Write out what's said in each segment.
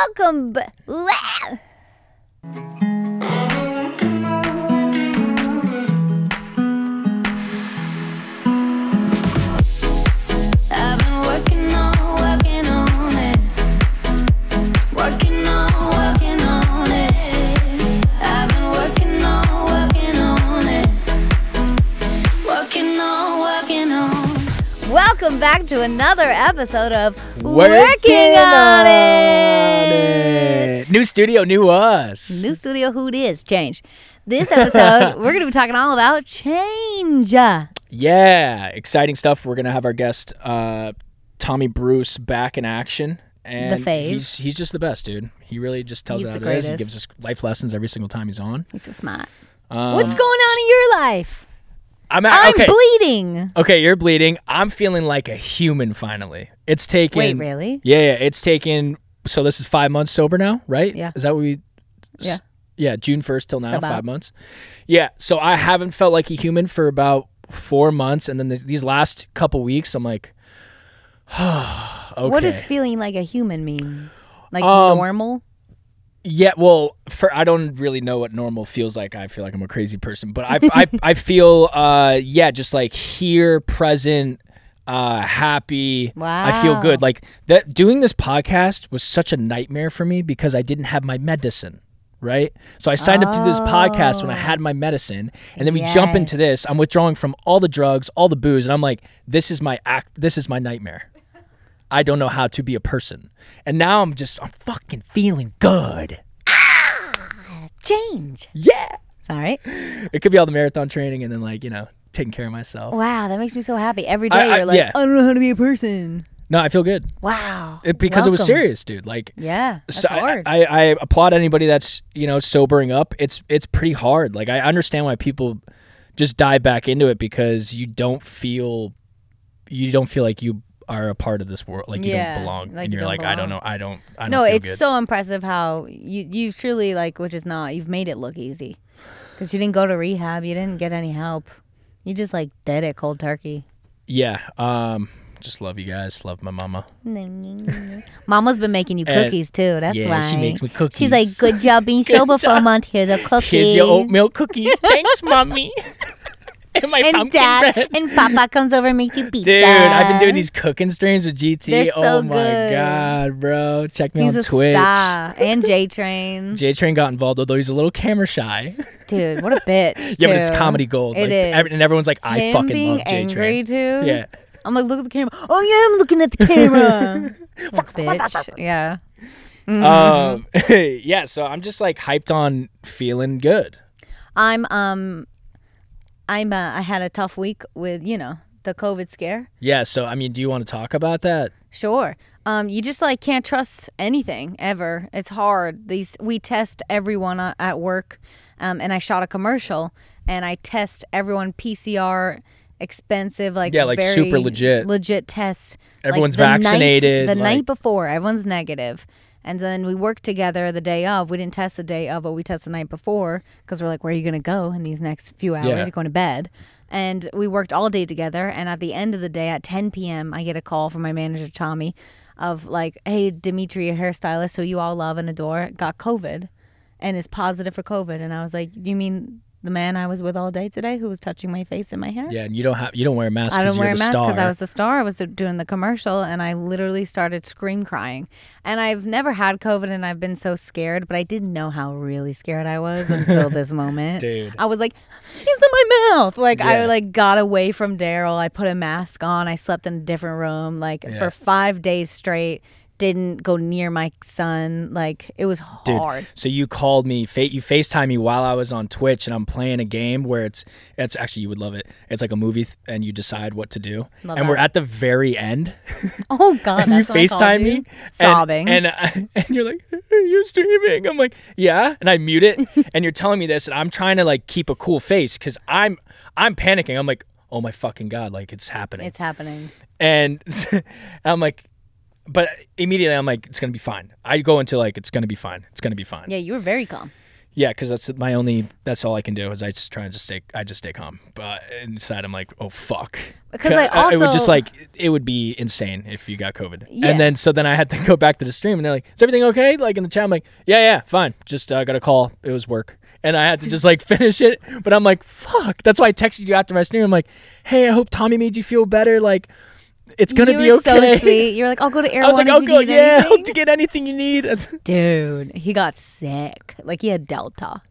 Welcome. Welcome back to another episode of Working on, on it. New studio, new us. New studio, who it is, change. This episode, we're going to be talking all about change. Yeah, exciting stuff. We're gonna have our guest uh, Tommy Bruce back in action, and fave. he's he's just the best, dude. He really just tells He's it how the it is. He gives us life lessons every single time he's on. He's so smart. Um, What's going on in your life? I'm at, I'm okay. bleeding. okay, you're bleeding. I'm feeling like a human finally. It's taken. Wait, really? Yeah, yeah. It's taken. So this is five months sober now, right? Yeah. Is that what we? Yeah. Yeah, June first till now, five months. Yeah. So I haven't felt like a human for about four months, and then th- these last couple weeks, I'm like, okay. What does feeling like a human mean? Like Um, normal? Yeah, well, for I don't really know what normal feels like. I feel like I'm a crazy person, but I I, I feel uh yeah, just like here, present, uh happy. I feel good. Like that doing this podcast was such a nightmare for me because I didn't have my medicine, right? So I signed up to this podcast when I had my medicine, and then we jump into this. I'm withdrawing from all the drugs, all the booze, and I'm like, this is my act this is my nightmare. I don't know how to be a person. And now I'm just I'm fucking feeling good. Ah, Change. Yeah. Sorry. It could be all the marathon training and then like, you know, taking care of myself. Wow, that makes me so happy. Every day I- I- you're like, yeah. I don't know how to be a person. No, I feel good. Wow. It, because it was serious, dude. Like Yeah, that's so I- hard. I, I applaud anybody that's, you know, sobering up. It's it's pretty hard. Like I understand why people just dive back into it because you don't feel you don't feel like you are a part of this world. Like you Yeah, don't belong. like and you you're don't like, I don't know, I don't I don't no, it's good. so impressive how you you've truly like, which is not. You've made it look easy because you didn't go to rehab. You didn't get any help. You just like did it cold turkey. yeah. Um just love you guys. Love my mama. Mama's been making you And- cookies too. That's yeah, why she makes me cookies. She's like, "Good job being Good sober for a month. Here's a cookie." Here's your oatmeal cookies. Thanks, mommy. and my and pumpkin dad bread. and Papa comes over and makes you pizza. Dude, I've been doing these cooking streams with GT. They're so oh my good. god, bro! Check me He's on a Twitch. star. And J Train, J Train got involved, although he's a little camera shy. dude, what a bitch. yeah, but it's comedy gold. It like, is. and everyone's like, I Him fucking being love J angry Train. too. Yeah, I'm like, look at the camera. Oh yeah, I'm looking at the camera. Bitch. Yeah. Mm-hmm. um, yeah. So I'm just like hyped on feeling good. I'm um, I'm uh, I had a tough week with you know the COVID scare. Yeah. So I mean, do you want to talk about that? Sure. Um, you just like can't trust anything ever. It's hard. These we test everyone at work, um, and I shot a commercial, and I test everyone PCR expensive like Yeah, like very super legit. legit test. Like, Everyone's the night- vaccinated, the like- night before, everyone's negative. And then we worked together the day of. We didn't test the day of, but we tested the night before because we're like, where are you going to go in these next few hours? Yeah. You're going to bed. And we worked all day together. And at the end of the day, at 10 p.m., I get a call from my manager, Tommy, of like, hey, Dimitri, a hairstylist, who you all love and adore, got COVID and is positive for COVID. And I was like, do you mean the man I was with all day today who was touching my face and my hair? Yeah, and you don't have you don't wear a mask. I don't wear a mask because I was the star. I was uh, doing the commercial, and I literally started scream crying. And I've never had COVID, and I've been so scared, but I didn't know how really scared I was until this moment. Dude. I was like, "He's in my mouth!" Like I like got away from Daryl. I put a mask on. I slept in a different room, like Yeah. for five days straight. Didn't go near my son. Like it was Dude, hard. So you called me, you FaceTime me while I was on Twitch, and I'm playing a game where it's it's actually you would love it. It's like a movie, and you decide what to do. Love and we're at the very end, Oh God, and you that's when I FaceTime you. me, and- sobbing. and I, and you're like, you're streaming?" I'm like, "Yeah," and I mute it, and you're telling me this, and I'm trying to like keep a cool face because I'm I'm panicking. I'm like, "Oh my fucking god!" Like it's happening, it's happening. and I'm like. But immediately I'm like, it's gonna be fine. I go into like, it's gonna be fine. It's gonna be fine. Yeah, you were very calm. Yeah, because that's my only. That's all I can do is I just try and just stay. I just stay calm. But inside, I'm like, oh fuck. Because I also it would just like it would be insane if you got COVID. Yeah. And then so then I had to go back to the stream and they're like, is everything okay? Like in the chat, I'm like, yeah, yeah, fine. Just uh, got a call. It was work. And I had to just like finish it. But I'm like, fuck. That's why I texted you after my stream. I'm like, hey, I hope Tommy made you feel better. Like, it's gonna you be okay. so sweet. You were like, I'll go to Air I was like, I'll go. Yeah, anything." hope to get anything you need. Dude, he got sick. Like he had Delta.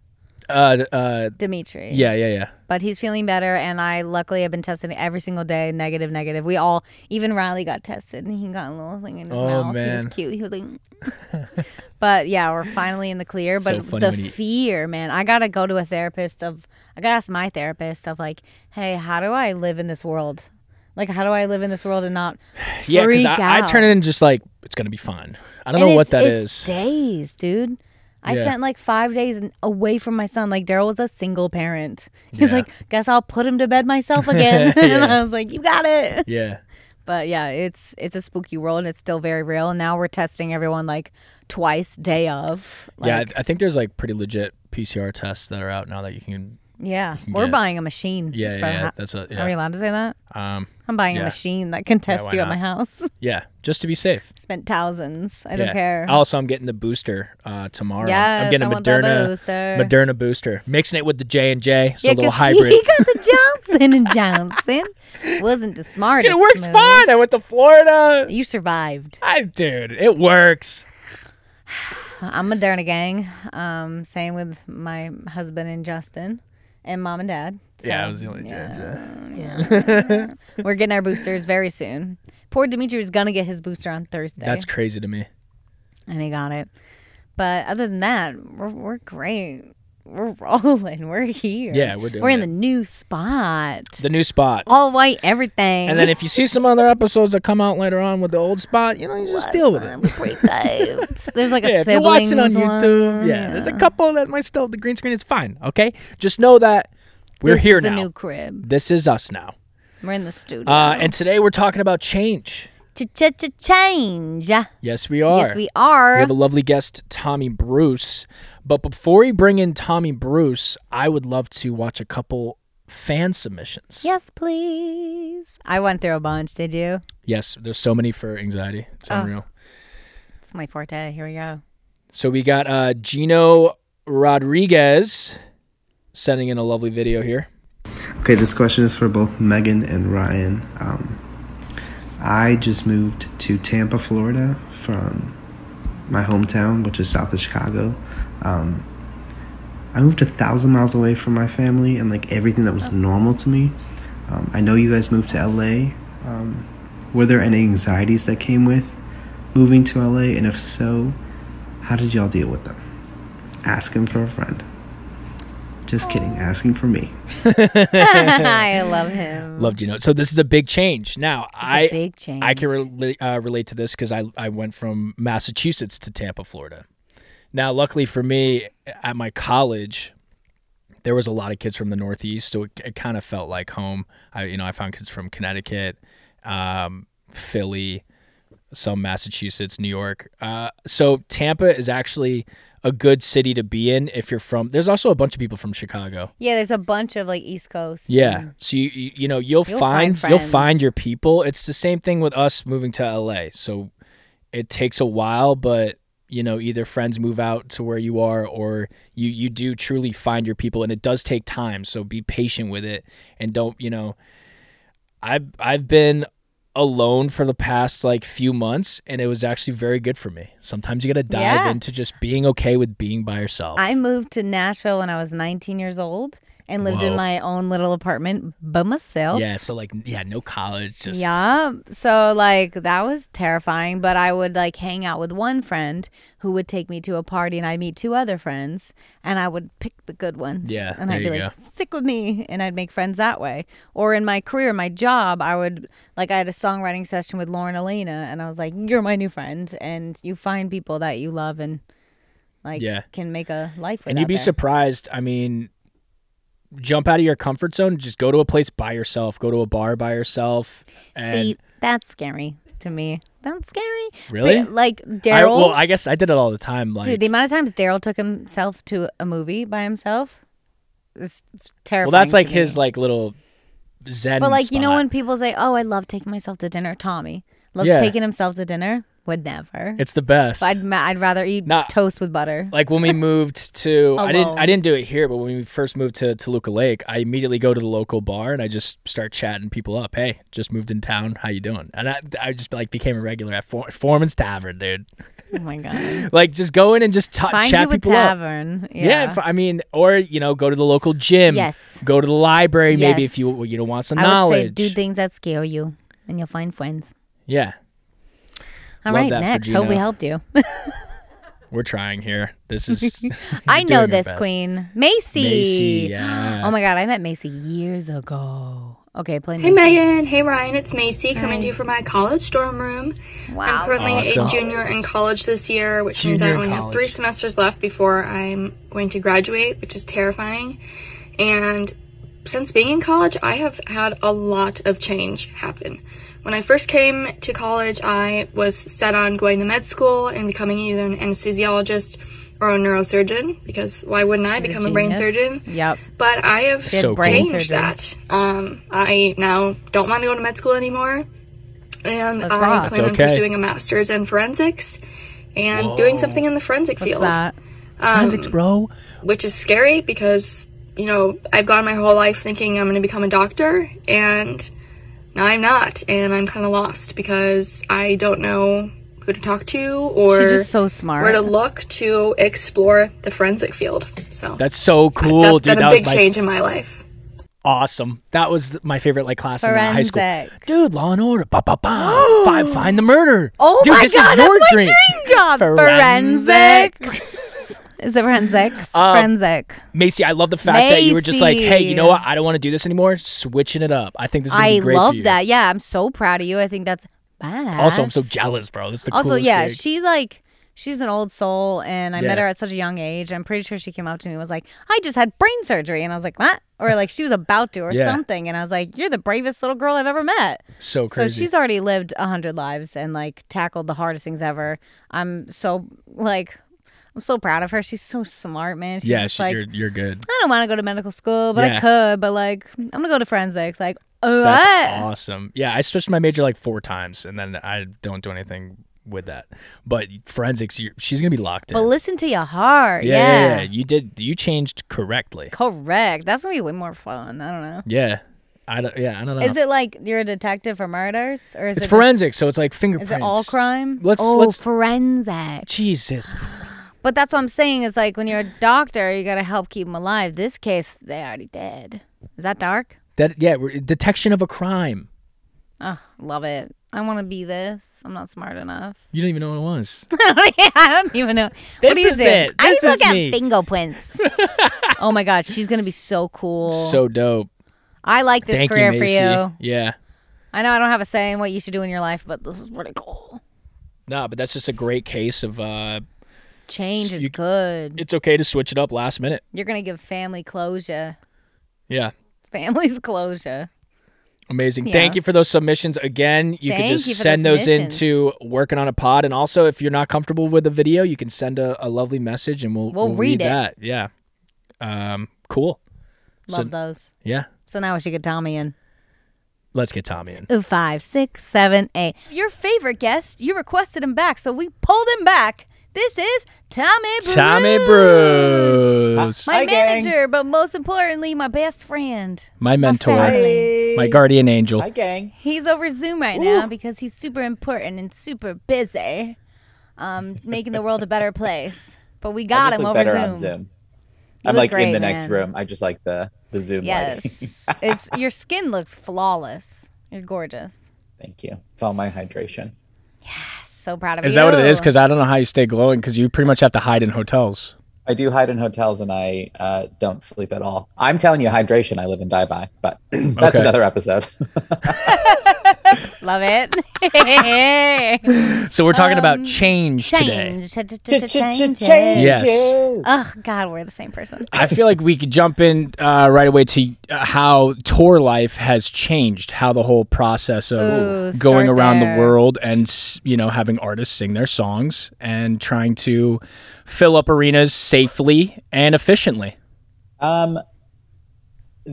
Uh, uh, Dimitri. yeah, yeah, yeah. But he's feeling better, and I luckily have been testing every single day. Negative, negative. We all, even Riley got tested, and he got a little thing in his Oh, mouth. He was cute. He was like, but yeah, we're finally in the clear. But funny the fear, man, I gotta go to a therapist. Of I gotta ask my therapist of like, hey, how do I live in this world? Like, how do I live in this world and not Yeah, because freak I, I turn it in just like it's gonna be fine. I don't And know what that it's is. Days, dude. I Yeah. spent like five days away from my son. Like Daryl was a single parent. He's Yeah. like, guess I'll put him to bed myself again. and Yeah. I was like, you got it. Yeah. But yeah, it's it's a spooky world and it's still very real. And now we're testing everyone like twice day of. yeah, I, I think there's like pretty legit PCR tests that are out now that you can. Yeah. We're get- buying a machine. Yeah, yeah, ha- that's a Are we allowed to say that? Um, I'm buying Yeah. a machine that can test you at not? my house. yeah, just to be safe. Spent thousands. I yeah. don't care. Also, I'm getting the booster uh, tomorrow. yes, I'm getting I a Moderna booster. Moderna booster, mixing it with the J and J, so Yeah, a little hybrid. He got the Johnson and Johnson. Wasn't the smartest. Dude, it works move. fine. I went to Florida. You survived. I, dude, it works. I'm Moderna gang. Um, same with my husband and Justin, and mom and dad. yeah, I was the only J and J. yeah. We're getting our boosters very soon. Poor Dimitri is gonna get his booster on Thursday, That's crazy to me. and he got it. But other than that, we're we're great. We're rolling. We're here. Yeah, we're doing We're in it. the new spot. The new spot. All white, everything. And then if you see some other episodes that come out later on with the old spot, you know, you just deal with it. Listen, we break. There's like a if you're watching on YouTube, one. yeah, there's a couple that might still have the green screen. It's fine, okay? Just know that we're This here is the now. new crib. this is us now. We're in the studio. Uh, and today we're talking about change. Ch-ch-ch-change. Yes, we are. Yes, we are. We have a lovely guest, Tommy Bruce. But before we bring in Tommy Bruce, I would love to watch a couple fan submissions. yes, please. I went through a bunch. Did you? Yes, there's so many for anxiety. It's Oh. unreal. It's my forte. Here we go. So we got uh, Gino Rodriguez sending in a lovely video here. Okay, this question is for both Meghan and Ryan. Um, I just moved to Tampa, Florida from my hometown, which is south of Chicago. Um, I moved a thousand miles away from my family and like everything that was normal to me. Um, I know you guys moved to LA. Um, were there any anxieties that came with moving to LA? And if so, how did y'all deal with them? Asking for a friend. Just kidding, asking for me. I love him. Loved you know. So this is a big change. Now It's I a big change. I can relate, uh, relate to this because I, I went from Massachusetts to Tampa, Florida. Now, luckily for me, at my college, there was a lot of kids from the Northeast, so it, it kind of felt like home. I you know I found kids from Connecticut, um, Philly, some Massachusetts, New York. Uh, so Tampa is actually a good city to be in if you're from. There's also a bunch of people from Chicago. Yeah, there's a bunch of like East Coast. Yeah. and- So you you, you know you'll, You'll find, find you'll find your people. It's the same thing with us moving to LA. So it takes a while, but you know either friends move out to where you are or you you do truly find your people and it does take time. So be patient with it and don't, you know I've I've been alone for the past like few months and it was actually very good for me. Sometimes you got to dive Yeah. into just being okay with being by yourself. I moved to Nashville when I was 19 years old and lived Whoa. in my own little apartment by myself. yeah, so like yeah, no college just Yeah. So like that was terrifying, but I would like hang out with one friend who would take me to a party and I'd meet two other friends and I would pick the good ones. Yeah, And I'd be like, go. stick with me and I'd make friends that way. Or in my career, my job, I would like I had a songwriting session with Lauren Elena and I was like, You're my new friend and you find people that you love and like Yeah. can make a life with and you'd be there. surprised. I mean, jump out of your comfort zone. Just go to a place by yourself. Go to a bar by yourself. And See, that's scary. to me. That's scary. Really? But, like Daryl. well, I guess I did it all the time. Like, Dude, the amount of times Daryl took himself to a movie by himself is terrifying. well, that's like his like little zen. But like you know when people say, "Oh, I love taking myself to dinner," Tommy loves Yeah. taking himself to dinner. Would never. it's the best. I'd ma- I'd rather eat Nah. toast with butter. like when we moved to I didn't I didn't do it here, but when we first moved to Toluca Lake, I immediately go to the local bar and I just start chatting people up. Hey, just moved in town. How you doing? And I I just like became a regular at For- Foreman's Tavern, dude. Oh my god. Like just go in and just ta- Find chat you a people up. tavern. Yeah, Yeah. if- I mean, or you know, go to the local gym. Yes. Go to the library, maybe if Yes. you you know want some I would knowledge. say do things that scare you, and you'll find friends. yeah, All Love right, next. Hope we helped you. we're trying here. This is. I know this queen, Macy. Macy, yeah. Oh my god, I met Macy years ago. Okay, play Hey Macy. Meghan, hey Ryan, it's Macy coming to you from my college dorm room. Wow. I'm currently Awesome. a junior in college this year, which means I in only have three semesters left before I'm going to graduate, which is terrifying. And since being in college, I have had a lot of change happen. When I first came to college, I was set on going to med school and becoming either an anesthesiologist or a neurosurgeon because why wouldn't I become a brain surgeon? Yep. But I have So changed surgery. that. Um, I now don't want to go to med school anymore, and Let's I rock. plan on pursuing a master's in forensics and doing something in the forensic What's field, that? Forensics, bro. which is scary because you know I've gone my whole life thinking I'm going to become a doctor, and now I'm not, and I'm kind of lost because I don't know who to talk to or She's just so smart. where to look to explore the forensic field. So That's so cool, that's dude. been a That was big my change in my life. awesome. That was my favorite like class in high school. Forensic. Dude, Law and Order. Ba, ba, ba. find, find the murder. Oh Dude, my this god, is your that's my dream. dream job. Forensics. Is it forensics? Um, Forensic. Macy, I love the fact that you were just like, hey, you know what? I don't want to do this anymore. Switching it up. I think this is I be great for love that. Yeah, I'm so proud of you. I think that's badass. Also, I'm so jealous, bro. This is the Also, yeah, gig. she's like she's an old soul and I met her at such a young age. I'm pretty sure she came up to me and was like, I just had brain surgery and I was like, What? Or like she was about to or Yeah. something and I was like, You're the bravest little girl I've ever met. so crazy. So she's already lived a hundred lives and like tackled the hardest things ever. I'm so like I'm so proud of her. She's so smart, man. She's yeah, just she, like you're you're good. I don't want to go to medical school, but Yeah. I could. But like, I'm gonna go to forensics. Like, what? That's awesome. Yeah, I switched my major like four times, and then I don't do anything with that. But forensics, she's gonna be locked in. But listen to your heart. yeah, Yeah, yeah, yeah. You did. You changed correctly. correct. That's gonna be way more fun. I don't know. Yeah. I don't. Yeah, I don't know. Is it like you're a detective for murders, or is it's it forensics, Just, so it's like fingerprints. is it all crime? Let's- oh, let's- forensic. Jesus. But that's what I'm saying. Is like when you're a doctor, you gotta help keep them alive. This case, they already dead. Is that dark? That yeah, detection of a crime. Oh, love it. I want to be this. I'm not smart enough. You don't even know what it was. I don't even know. This what do you is do? it. I This look is at me. fingerprints. oh my god, she's gonna be so cool. So dope. I like this Thank career you, for you. Yeah. I know I don't have a say in what you should do in your life, but this is pretty cool. No, but that's just a great case of uh Change is You- good. it's okay to switch it up last minute. You're gonna give family closure. Yeah. Family's closure. Amazing. Thank you for those submissions. Again, you Thank can just you send those into working on a pod. And also, if you're not comfortable with the video, you can send a, a lovely message and we'll, We'll read, read it. that. Yeah. Um, cool. Love So- those. Yeah. So now we should get Tommy in. Let's get Tommy in. Ooh, Five, six, seven, eight. Your favorite guest, you requested him back, so we pulled him back. This is Tommy Bruce. Tommy Bruce. My Hi, gang. manager, but most importantly, my best friend. My mentor. family. My guardian angel. Hi, gang. He's over Zoom right now because he's super important and super busy, um, making the world a better place. But we got him over Zoom. Zoom. I'm look like in great, the next man. room. I just like the the Zoom lighting. Yes, it's your skin looks flawless. You're gorgeous. Thank you. It's all my hydration. So proud of Is you. that what it is? Because I don't know how you stay glowing because you pretty much have to hide in hotels. I do hide in hotels and I uh, don't sleep at all. I'm telling you, hydration. I live in by, but that's Okay. another episode. Love it. So we're talking about Um, change, today. Ch- ch- ch- changes. Yes. Oh God, we're the same person. I feel like we could jump in uh, right away to uh, how tour life has changed, how the whole process of Ooh, going around there. the world and you know having artists sing their songs and trying to fill up arenas safely and efficiently. Um,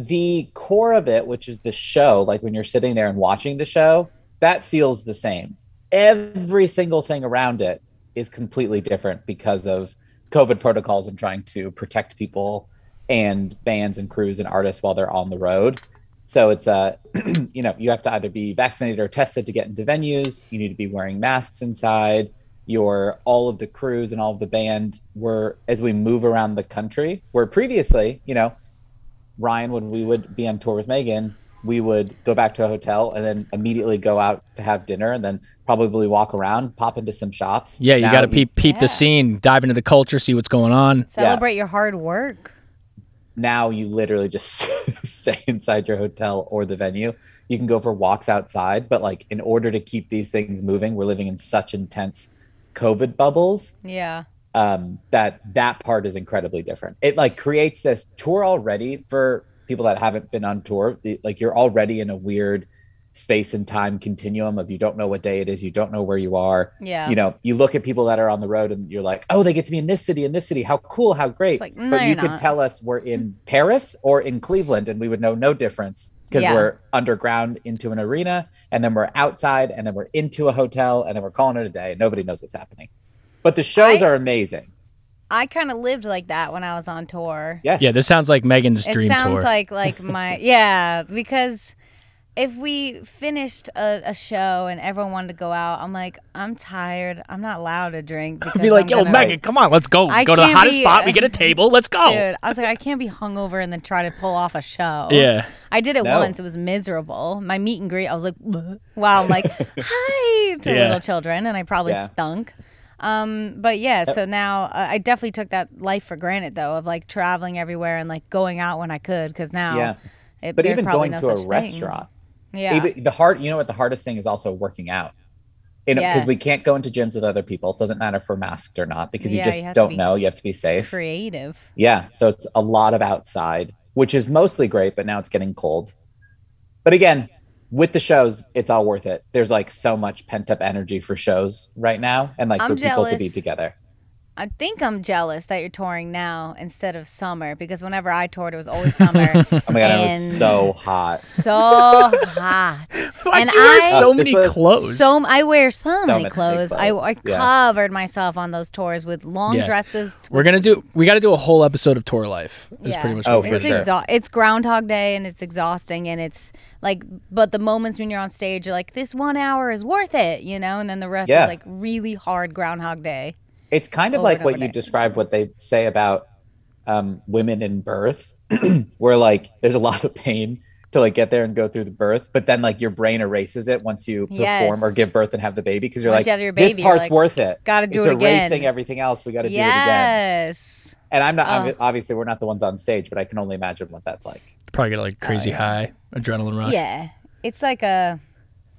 the core of it, which is the show, like when you're sitting there and watching the show, that feels the same. Every single thing around it is completely different because of COVID protocols and trying to protect people and bands and crews and artists while they're on the road. So it's uh, you know, you have to either be vaccinated or tested to get into venues. You need to be wearing masks inside. Your all of the crews and all of the band were as we move around the country. Where previously, you know, Ryan, when we would be on tour with Meghan, we would go back to a hotel and then immediately go out to have dinner and then probably walk around, pop into some shops. Yeah, you got to peep peep Yeah. the scene, dive into the culture, see what's going on. Celebrate your hard work. now you literally just stay inside your hotel or the venue. You can go for walks outside, but like in order to keep these things moving, we're living in such intense COVID bubbles Yeah. Um, that that part is incredibly different. It like creates this tour already for people that haven't been on tour. The, like you're already in a weird space and time continuum of you don't know what day it is, you don't know where you are. Yeah. You know, you look at people that are on the road and you're like, oh, they get to be in this city, in this city. How cool, how great. Like, no, but you could not. tell us we're in Paris or in Cleveland and we would know no difference because Yeah. we're underground into an arena and then we're outside and then we're into a hotel and then we're calling it a day and nobody knows what's happening. But the shows I- are amazing. I kind of lived like that when I was on tour. Yes. Yeah, this sounds like Meghan's It dream sounds tour. like like my yeah because if we finished a, a show and everyone wanted to go out, I'm like I'm tired. I'm not allowed to drink. I'd because be like, I'm yo, gonna- Meghan, come on, let's go. I go to the hottest be- spot. We get a table. Let's go. Dude, I was like, I can't be hungover and then try to pull off a show. Yeah. I did it No. once. It was miserable. My meet and greet, I was like, wow, I'm like, hi to Yeah. little children, and I probably Yeah. stunk. Um, but yeah, so now uh, I definitely took that life for granted though, of like traveling everywhere and like going out when I could, because now, Yeah. it, But even going no to a such thing. restaurant, yeah, even the hard, you know what the hardest thing is also working out. You know, because we can't go into gyms with other people. It doesn't matter if we're masked or not because you Yeah, just you don't know. You have to be safe. creative. Yeah. So it's a lot of outside, which is mostly great, but now it's getting cold. But again, with the shows, it's all worth it. There's like so much pent up energy for shows right now and like I'm for people to be together. I think I'm jealous that you're touring now instead of summer because whenever I toured, it was always summer. Oh my God, it was so hot. so hot. Why And do you wear I- so This many was- clothes? So I wear so, many many clothes. I, I yeah. covered myself on those tours with long Yeah. dresses. We're gonna do. We got to do a whole episode of tour life. Is Yeah. pretty much. Oh, for gonna it's do. sure. exha- It's Groundhog Day and it's exhausting and it's like, but the moments when you're on stage, you're like, this one hour is worth it, you know, and then the rest Yeah. is like really hard Groundhog Day. It's kind of like what you again. described, what they say about um, women in birth, where like there's a lot of pain to like get there and go through the birth, but then like your brain erases it once you perform or give birth and have the baby because you're Once like, you have your this baby, you're part's like, worth it. "Gotta do it's it again." erasing everything else. We got to do it again. Yes. And I'm not Oh. obvi- obviously we're not the ones on stage, but I can only imagine what that's like. Probably get like crazy yeah. high adrenaline rush. Yeah. It's like a,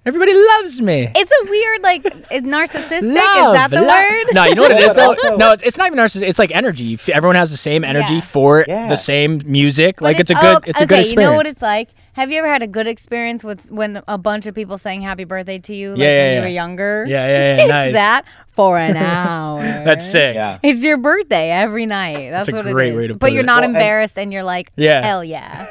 Everybody loves me. it's a weird, like, it's narcissistic. is that the Love, love. word? No, you know what it Well, is but though. no, it's, it's not even narcissistic. It's like energy. Everyone has the same energy Yeah. for Yeah. the same music. But like it's, a good. oh, it's a okay, good experience. You know what it's like? Have you ever had a good experience with when a bunch of people saying happy birthday to you like Yeah, when yeah, you yeah. were younger? yeah, yeah, yeah. It's nice. that for an hour. That's sick. Yeah. It's your birthday every night. That's, That's a what great it is. way to but you're it. not Well, and- embarrassed and, you're like, Yeah. hell yeah.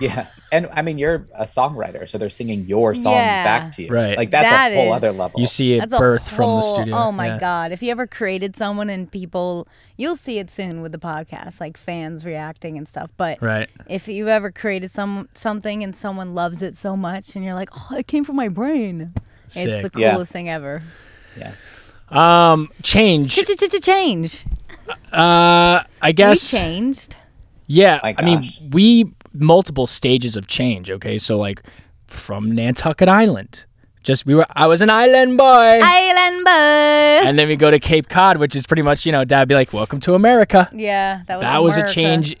Yeah. And I mean, you're a songwriter, so they're singing your songs Yeah. back to you. Right. Like that's That a whole is- other level. You see it That's a birth from the studio. Oh my yeah. god! If you ever created someone and people, you'll see it soon with the podcast, like fans reacting and stuff. But Right. if you ever created some something and someone loves it so much, and you're like, oh, it came from my brain. It's Sick. the Yeah. coolest thing ever. yeah. Um, change. Change. Uh, I guess. We changed. Yeah, I mean, we multiple stages of change. Okay, so like from Nantucket Island, just we were. I was an island boy, Island boy. and then we go to Cape Cod, which is pretty much you know, Dad be like, "Welcome to America." Yeah, that was that was a America. change,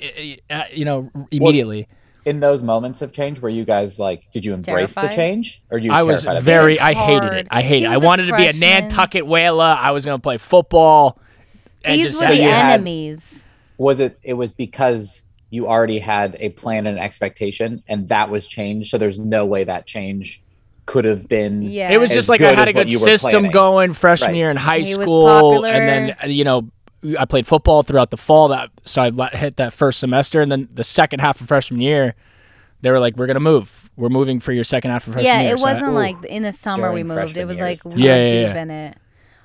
uh, uh, you know, immediately. in those moments of change, were you guys like, did you embrace the change, or you? I was terrified of it? very. was I hated it. I hated. He it. I wanted to be a. Nantucket whaler. I was gonna play football. and These just were say- the you had- enemies. Was it? It was because you already had a plan and an expectation, and that was changed. So there's no way that change could have been. Yeah. It was just like I had a good system going freshman Right. year in high He school, and then you know I played football throughout the fall. That so I hit that first semester, and then the second half of freshman year, they were like, "We're gonna move. We're moving for your second half of freshman Yeah, year." Yeah, it So wasn't Ooh. like in the summer we moved. It freshman was like years. we Yeah, yeah, deep yeah. in it.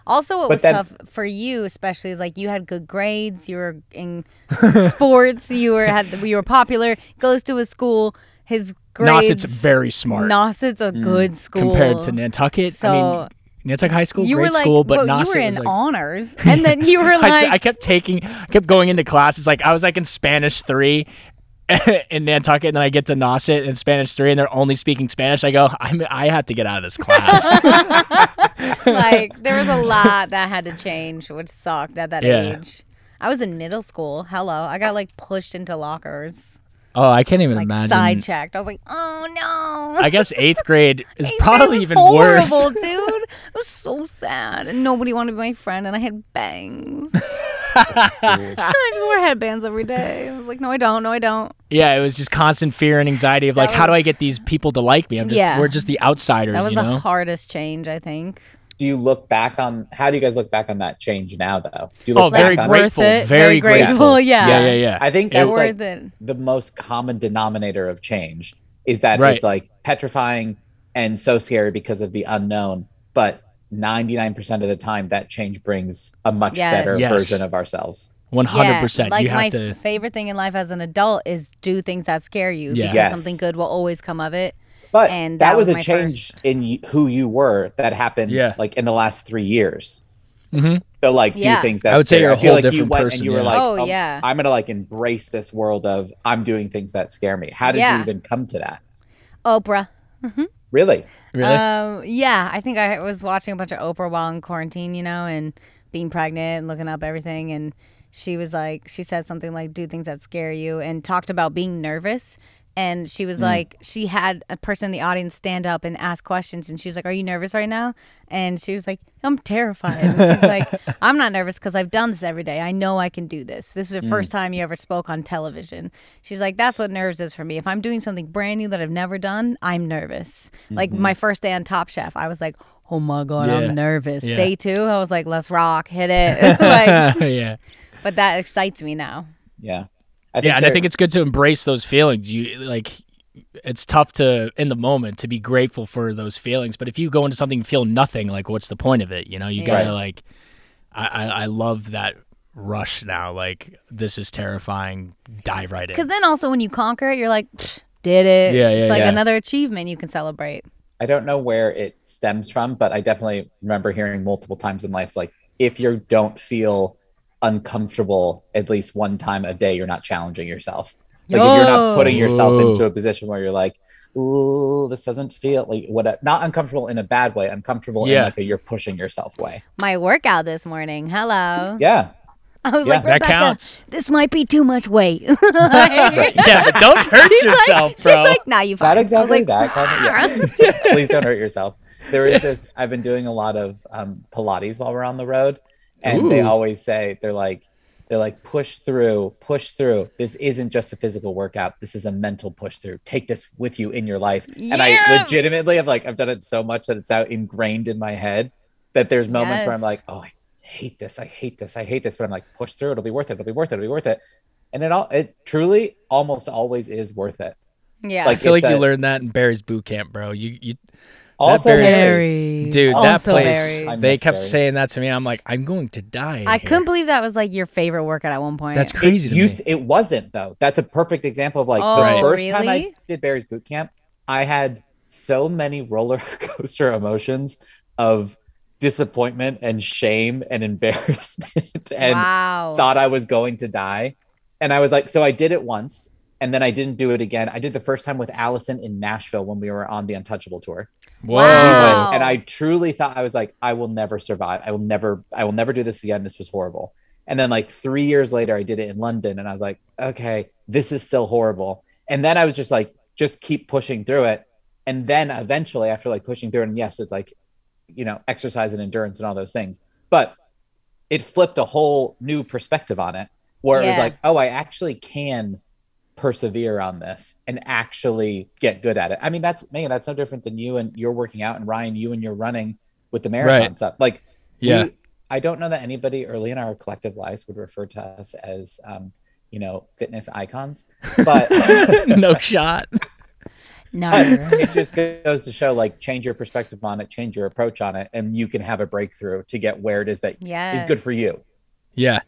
Also, what But was then- tough for you, especially, is like you had good grades. You were in sports. You were had you were popular. Goes to a school. His grades. Nauset's very smart Nauset's a mm. good school compared to Nantucket. I So mean, Nantucket High School, you great were like, school, but well, you Nauset were in like, honors, and then you were like, t- I kept taking, I kept going into classes. Like I was like in Spanish three in Nantucket, and then I get to Nauset in Spanish three, and they're only speaking Spanish. I go, I'm, I have to get out of this class. like there was a lot that had to change, which sucked at that Yeah. age. I was in middle school. Hello, I got like pushed into lockers, oh, I can't even like imagine. side checked. I was like, oh no. I guess eighth grade is Eighth probably was even horrible, worse. dude. It was so sad, and nobody wanted to be my friend, and I had bangs. I just wore headbands every day. I was like, no, I don't. No, I don't. Yeah, it was just constant fear and anxiety of like, That how do I get these people to like me? I'm just, Yeah. we're just the outsiders, That was you the know. hardest change, I think. Do you look back on? How do you guys look back on that change now, though? Do you Oh, look very back on Worth grateful, it. very Very grateful. grateful. Yeah. yeah, yeah, yeah. I think that's Worth like it. the most common denominator of change is that Right. it's like petrifying and so scary because of the unknown. But 99% of the time, that change brings a much Yes. better Yes. version of ourselves. One hundred percent. Like You my have to. favorite thing in life as an adult is do things that scare you Yeah. because Yes. something good will always come of it. But And that, that was, was a change first. in who you were that happened Yeah. like in the last three years. Mhm. So like Yeah. do things that I would say scare- you're a I feel whole like you different went person, and you were like, Oh, um, yeah. I'm gonna like embrace this world of I'm doing things that scare me. How did Yeah. you even come to that? Oprah. Really? Really? Um, yeah, I think I was watching a bunch of Oprah while in quarantine, you know, and being pregnant and looking up everything. And she was like, she said something like, do things that scare you, and talked about being nervous. And she Mm. was like, she had a person in the audience stand up and ask questions. And she was like, Are you nervous right now? And she was like, I'm terrified. And she's like, I'm not nervous because I've done this every day. I know I can do this. This is the first time you ever spoke on television. She's like, That's what nerves is for me. If I'm doing something brand new that I've never done, I'm nervous. Like my first day on Top Chef, I was like, Oh my God, Yeah. I'm nervous. Yeah. Day two, I was like, Let's rock, hit it. like, yeah. but that excites me now. Yeah. I yeah, and I think it's good to embrace those feelings. You like, it's tough to in the moment to be grateful for those feelings, but if you go into something and feel nothing, like, what's the point of it? You know, you gotta Right. like. I, I I love that rush now. Like, this is terrifying. Dive right in. Because then also when you conquer it, you're like, Did it. Yeah, yeah, It's like yeah. another achievement you can celebrate. I don't know where it stems from, but I definitely remember hearing multiple times in life like if you don't feel uncomfortable at least one time a day, you're not challenging yourself. Like if you're not putting yourself Whoa. into a position where you're like, "Ooh, this doesn't feel like what." Not uncomfortable in a bad way, uncomfortable Yeah. in like a you're pushing yourself way. My workout this morning. Hello. Yeah, I was Yeah, like, that Rebecca, counts. this might be too much weight. yeah, but don't hurt She's yourself, like, bro. She's like, nah, you fine. not I was exactly like, that kind of. Yeah. Please don't hurt yourself. There is this. I've been doing a lot of um, Pilates while we're on the road, and they always say they're like they're like push through, push through. This isn't just a physical workout. This is a mental push through. Take this with you in your life. And I legitimately have like I've done it so much that it's out ingrained in my head that there's moments where I'm like, oh, I hate this, I hate this, I hate this, but I'm like, push through. It'll be worth it. It'll be worth it. It'll be worth it. And it all it truly almost always is worth it. yeah. like, I feel like it's you learned that in Barry's boot camp, bro. You you Also, Barry's- Harry's. dude, that Also place. Barry's. They kept Barry's. saying that to me. I'm like, I'm going to die. I here. couldn't believe that was like your favorite workout at one point. That's crazy It, to used- me. it wasn't though. That's a perfect example of like Oh, the first time I did Barry's boot camp, I had so many roller coaster emotions of disappointment and shame and embarrassment and wow. thought I was going to die. And I was like, so I did it once and then I didn't do it again. I did the first time with Allison in Nashville when we were on the Untouchable tour. Whoa. Wow. And I truly thought I was like, I will never survive. I will never, I will never do this again. This was horrible. And then like three years later, I did it in London, and I was like, okay, this is still horrible. And then I was just like, just keep pushing through it. And then eventually, after like pushing through, it, and yes, it's like, you know, exercise and endurance and all those things. But it flipped a whole new perspective on it where it was like, oh, I actually can persevere on this and actually get good at it. I mean, that's man, that's no different than you and you're working out and Ryan, you and you're running with the marathon Right. stuff. Like, Yeah. we- I don't know that anybody early in our collective lives would refer to us as, um, you know, fitness icons, but no shot. No. it just goes to show like change your perspective on it, change your approach on it, and you can have a breakthrough to get where it is that is good for you. Yeah.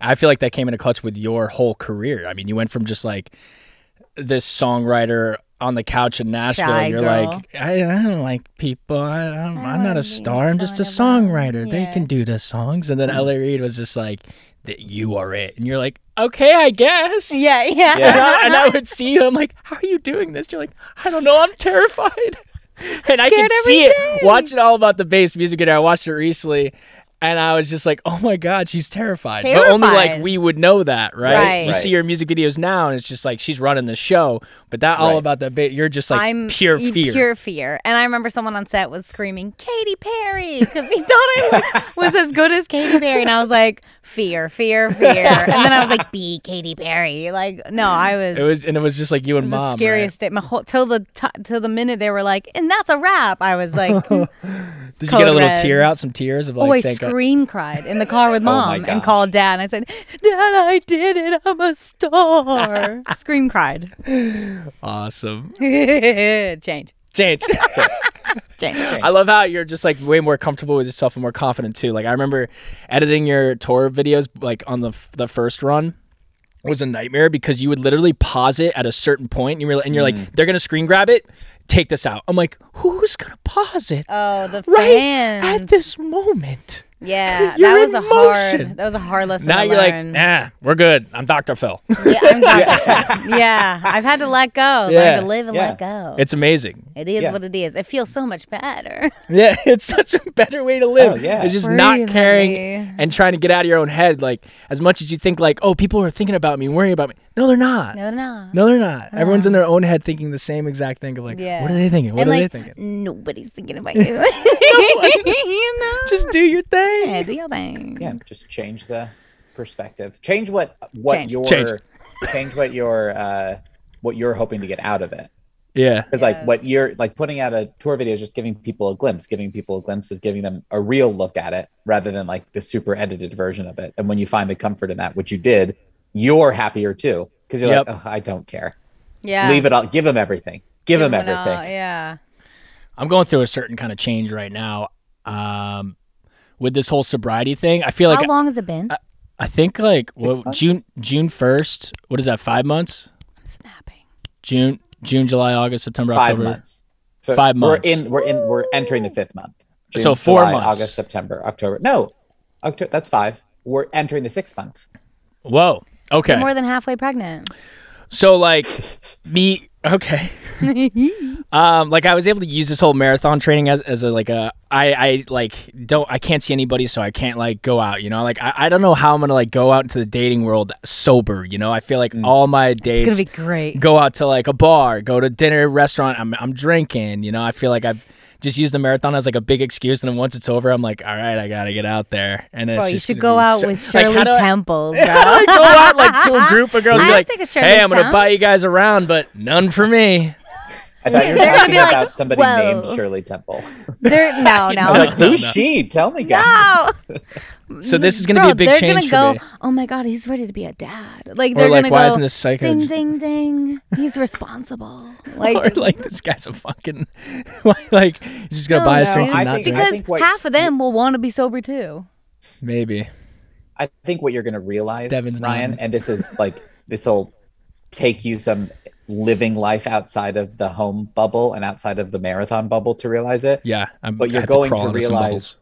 I feel like that came into clutch with your whole career. I mean, you went from just like this songwriter on the couch in Nashville. Shy and you're girl. like, I, I don't like people. I, I'm, I I'm don't a star. I'm just a fun of 'em." songwriter. They can do the songs. And then mm-hmm. L.A. Reid was just like, that you are it. And you're like, okay, I guess. yeah, yeah. And I, and I would see you. I'm like, how are you doing this? You're like, I don't know. I'm terrified. And I Scared could see every it watching all about the bass music video. I watched it recently, and I was just like, oh my god, she's terrified. But only like we would know that, right? Right. You see her music videos now, and it's just like she's running the show. But that all about that bass, you're just like I'm pure fear. Pure fear. And I remember someone on set was screaming, Katy Perry, because he thought I was, was as good as Katy Perry. And I was like, fear, fear, fear. And then I was like, be Katy Perry. Like, no, I was. It was, and it was just like you and was the mom. right? scariest day. My whole till the t- till the minute they were like, and that's a wrap. I was like, Did you get a little Red. tear out, some tears of like? oh, I thank God- scream cried in the car with oh my mom and called dad. And I said, Dad, I did it. I'm a star. scream cried. Awesome. Change. Change. Change. I love how you're just like way more comfortable with yourself and more confident too. Like I remember editing your tour videos like on the the first run was a nightmare because you would literally pause it at a certain point and you're and you're like mm. they're gonna screen grab it, take this out. I'm like who's gonna pause it Oh, the right fans. at this moment? Yeah, You're that was in a hard. That was a hard lesson. now to you're like nah, we're good. I'm Dr. Phil. Yeah, I'm Dr. yeah, I've had to let go, Yeah. learn to live and Yeah. let go. It's amazing. it is Yeah. what it is. It feels so much better. Yeah, it's such a better way to oh, live. Oh, yeah. It's just not Breathe, caring honey. and trying to get out of your own head. Like as much as you think like, oh, people are thinking about me, worrying about me. No, they're not. No, no. No, they're not. Uh-huh. Everyone's in their own head thinking the same exact thing of like, Yeah. what are they thinking? What and are like they thinking? nobody's thinking about you. you know. Just do your thing. Yeah, do your thing. Yeah, just change the perspective. Change what what Change. your Change. change what your uh what you're hoping to get out of it. Yeah. Because like what you're like putting out a tour video is just giving people a glimpse. Giving people a glimpse is giving them a real look at it rather than like the super edited version of it. And when you find the comfort in that, which you did, you're happier too. Because you're Yep. like, oh, I don't care. Yeah. Leave it all. Give them everything. Give them everything. all- yeah. I'm going through a certain kind of change right now. Um, with this whole sobriety thing, I feel like How long has it been? I think like Six what. June June first. What is that? Five months? I'm snapping. June June July August September Five October. months. So Five months. We're in. We're in. We're entering the fifth month. So four July, months. August, September, October. No, October. That's five. We're entering the sixth month. Whoa. Okay. You're more than halfway pregnant. So like me okay. um like I was able to use this whole marathon training as, as a like a I I like don't I can't see anybody so I can't like go out, you know? Like I, I don't know how I'm gonna like go out into the dating world sober, you know? I feel like all my It's dates gonna be great. go out to like a bar, go to dinner, restaurant, I'm I'm drinking, you know? I feel like I've just use the marathon as like a big excuse and then once it's over I'm like, all right, I gotta get out there. And it's Bro, you should go out so- with Shirley I- Temples, bro. I go out like to a group of girls I'd like, take a Shirley hey, I'm gonna buy you guys around, but none for me. I thought you were They're gonna talking be like, about somebody "Whoa." named Shirley Temple. They're, no, I was no. like, who's no. she? Tell me, guys. No. So this is gonna be a big they're change gonna for go, me. Oh my god, he's ready to be a dad. Like they're like, gonna why go, isn't this psycho? ding ding ding. He's responsible. Like, or like this guy's a fucking like he's just gonna No, buy us no. drinks I and not think- drink. because what- half of them will want to be sober too. Maybe. I think what you're going to realize, Devin's Ryan, and this is like this will take you some living life outside of the home bubble and outside of the marathon bubble to realize it. Yeah, I'm, But you're going crawl to realize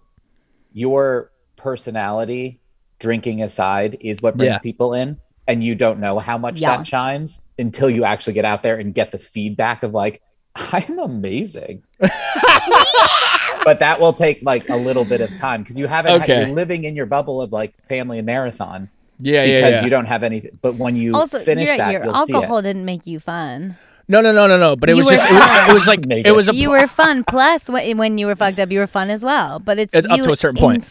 your personality, drinking aside, is what brings Yeah. people in, and you don't know how much Yeah. that shines until you actually get out there and get the feedback of like, I'm amazing. but that will take like a little bit of time because you haven't Okay. you're living in your bubble of like family and marathon Yeah, yeah, because yeah. you don't have anything. But when you Also, finish your, that, your you'll see alcohol it. didn't make you fun. No, no, no, no, no. But it You was were just it was, it was like Make it it. was a You were fun. Plus, when when you were fucked up, you were fun as well. But it's, It's up to a certain point.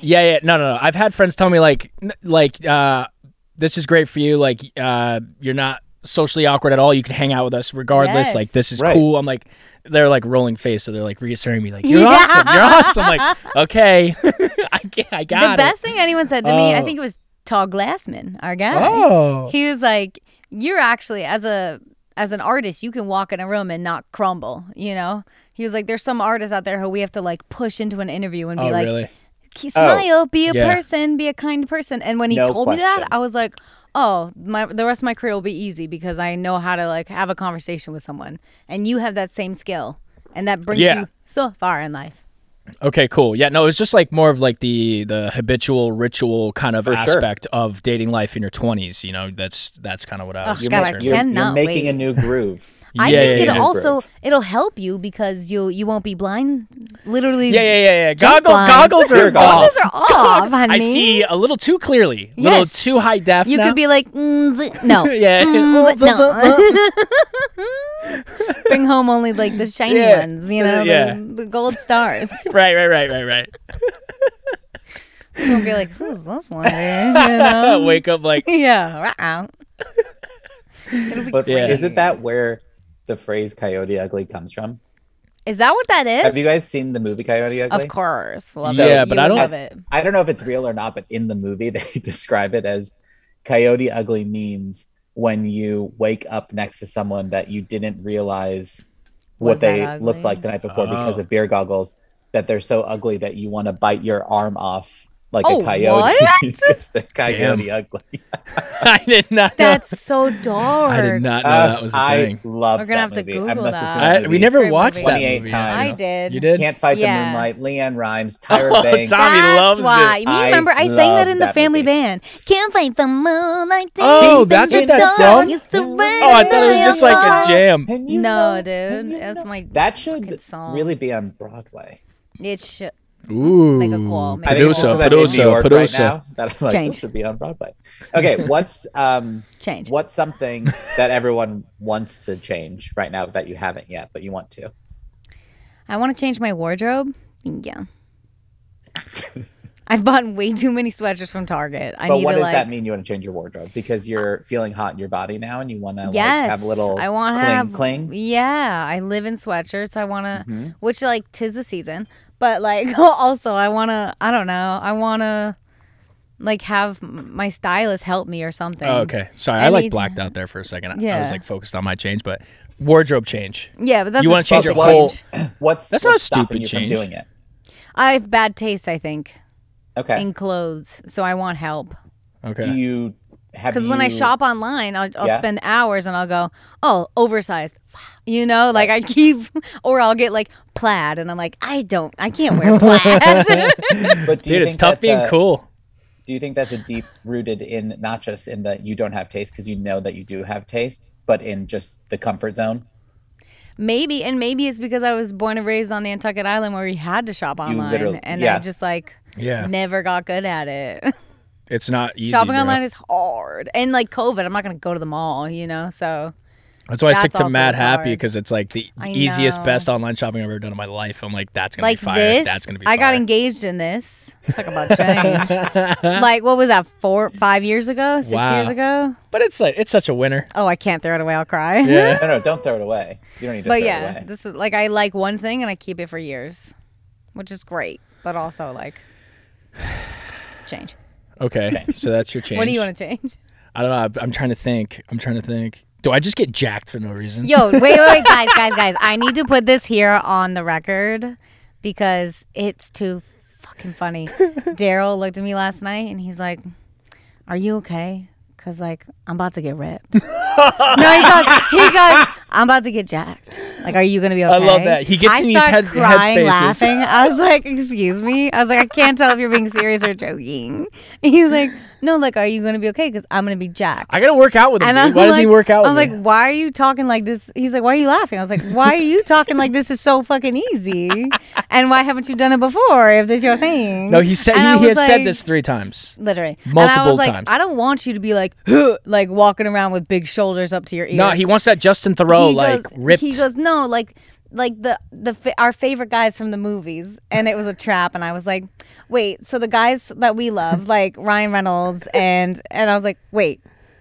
Yeah, yeah. No, no, no. I've had friends tell me like, like, uh, this is great for you. Like, uh, you're not socially awkward at all. You can hang out with us regardless. Yes. Like, this is Right. cool. I'm like, they're like rolling face, so they're like reassuring me, like, you're Yeah. awesome. You're awesome. I'm like, okay, I get, I got the it. best thing anyone said to me, I think it was Todd Glassman, our guy. Oh, He was like, "You're actually as a as an artist, you can walk in a room and not crumble." You know. He was like, "There's some artists out there who we have to like push into an interview and be oh, like, really? "K- smile, be a oh, Yeah. person, be a kind person." And when he No told me that. I was like, "Oh, my the rest of my career will be easy because I know how to like have a conversation with someone, and you have that same skill, and that brings Yeah. you so far in life." Okay, cool. Yeah, no, it was just like more of like the the habitual ritual kind of For sure. aspect of dating life in your 20s. You know, that's that's kind of what I oh, was. Ugh, You're, God, I you're, cannot you're making wait. a new groove. I Yeah, think yeah, it'll yeah. also Groove. it'll help you because you'll you won't be blind. Literally, Yeah, yeah, yeah, yeah. Jump Goggle, goggles are goggles off. Goggles are off, honey. I see a little too clearly, a little Yes. too high def. You now. could be like, mm, zi- no, yeah. Mm, no. Bring home only like the shiny Yeah, ones, you so, know, yeah. the, the gold stars. right, right, right, right, right. You'll be like, who's this lady? You know? Wake up like, yeah, rah. It'll be But great. isn't that where the phrase "Coyote Ugly" comes from? Is that what that is? Have you guys seen the movie Coyote Ugly? Of course, love Yeah, it. but You I don't- love it. I don't know if it's real or not, but in the movie they describe it as coyote ugly means when you wake up next to someone that you didn't realize what Was they looked like the night before because Oh. of beer goggles, that they're so ugly that you want to bite your arm off like Oh, a coyote what? because they're coyote ugly. I did not know. That's so dark. I did not know Uh, that was a I thing. love We're gonna have to movie. I Google must have that. I, we never Great watched movie. that 28 movie. times. I did. You did? Can't fight Yeah. the moonlight. LeAnn Rimes, Tyra Oh, Banks. Tommy That's loves why. it. You I remember I sang that in the that family movie. band. Can't fight the moonlight. Oh, deep that's in what that's dark. from? Oh, I thought it was just like a jam. No, dude, that's my That should song. really be on Broadway. It should. Ooh. Make a call, make I think it's just Producer, 'cause I'm in New York right now that I'm like, Change. this should be on Broadway. Okay, what's um Change. what's something that everyone wants to change right now that you haven't yet, but you want to? I want to change my wardrobe. Yeah. I've bought way too many sweatshirts from Target. I but need what to does like. that mean? You want to change your wardrobe because you're feeling hot in your body now, and you want to like Yes, have a little I want to cling have. cling. Yeah, I live in sweatshirts. I want to, Mm-hmm. which like tis the season, but like also I want to. I don't know. I want to, like have my stylist help me or something. Oh, okay. Sorry, I I like need- blacked out there for a second. I- I was like focused on my change, but wardrobe change. Yeah, but that's You wanna change your stupid whole- What's That's not a stopping stupid you change. from doing it? I have bad taste. I think Okay. in clothes, so I want help. Okay. Do you have? Because when I shop online, I'll, I'll Yeah. spend hours and I'll go, oh, oversized. You know, like I keep, or I'll get like plaid, and I'm like, I don't, I can't wear plaid. but do Dude, it's tough being a- cool. Do you think that's a deep rooted in not just in that you don't have taste because you know that you do have taste, but in just the comfort zone? maybe, and maybe it's because I was born and raised on Nantucket Island where we had to shop online, and yeah. I just like Yeah. never got good at it. It's not easy. Shopping bro. online is hard, and like COVID, I'm not gonna go to the mall, you know. So That's why I stick to Madhappy because it's like the easiest, best online shopping I've ever done in my life. I'm like, that's gonna like be fire. this, that's gonna be. I got engaged in this. Talk about change. like what was that? Four, five years ago, six Wow. years ago. but it's like it's such a winner. Oh, I can't throw it away. I'll cry. Yeah. No, no, don't throw it away. You don't need to but throw it yeah, this is like I like one thing and I keep it for years, which is great. But also like change. Okay, so that's your change. What do you want to change? I don't know. I'm, trying to think. I'm trying to think. Do I just get jacked for no reason? Yo, wait, wait, wait, guys, guys, guys. I need to put this here on the record because it's too fucking funny. Daryl looked at me last night and he's like, "Are you okay?" Cause like I'm about to get ripped. no, he goes, he goes, I'm about to get jacked. Like Like, are you gonna be okay? I love that. He gets I in these head- crying, headspaces. laughing. I was like, "Excuse me." I was like, "I can't tell if you're being serious or joking." He's like, "No, like, are you gonna be okay? Because I'm gonna be jacked. I gotta work out with him. And. I'm Why doesn't he like- work out I'm me? like, why are you talking like this? He's like, why are you laughing? I was like, why are you talking like this is so fucking easy? And why haven't you done it before? If this is your thing? no, he said And he, he has was said this three times. literally and I multiple was like, times. I don't want you to be like, like walking around with big shoulders up to your ears. No, he wants that Justin Theroux He like goes- ripped. He goes, no, like like the the our favorite guys from the movies, and it was a trap. And I was like, wait, so the guys that we love, like Ryan Reynolds, and and I was like, wait.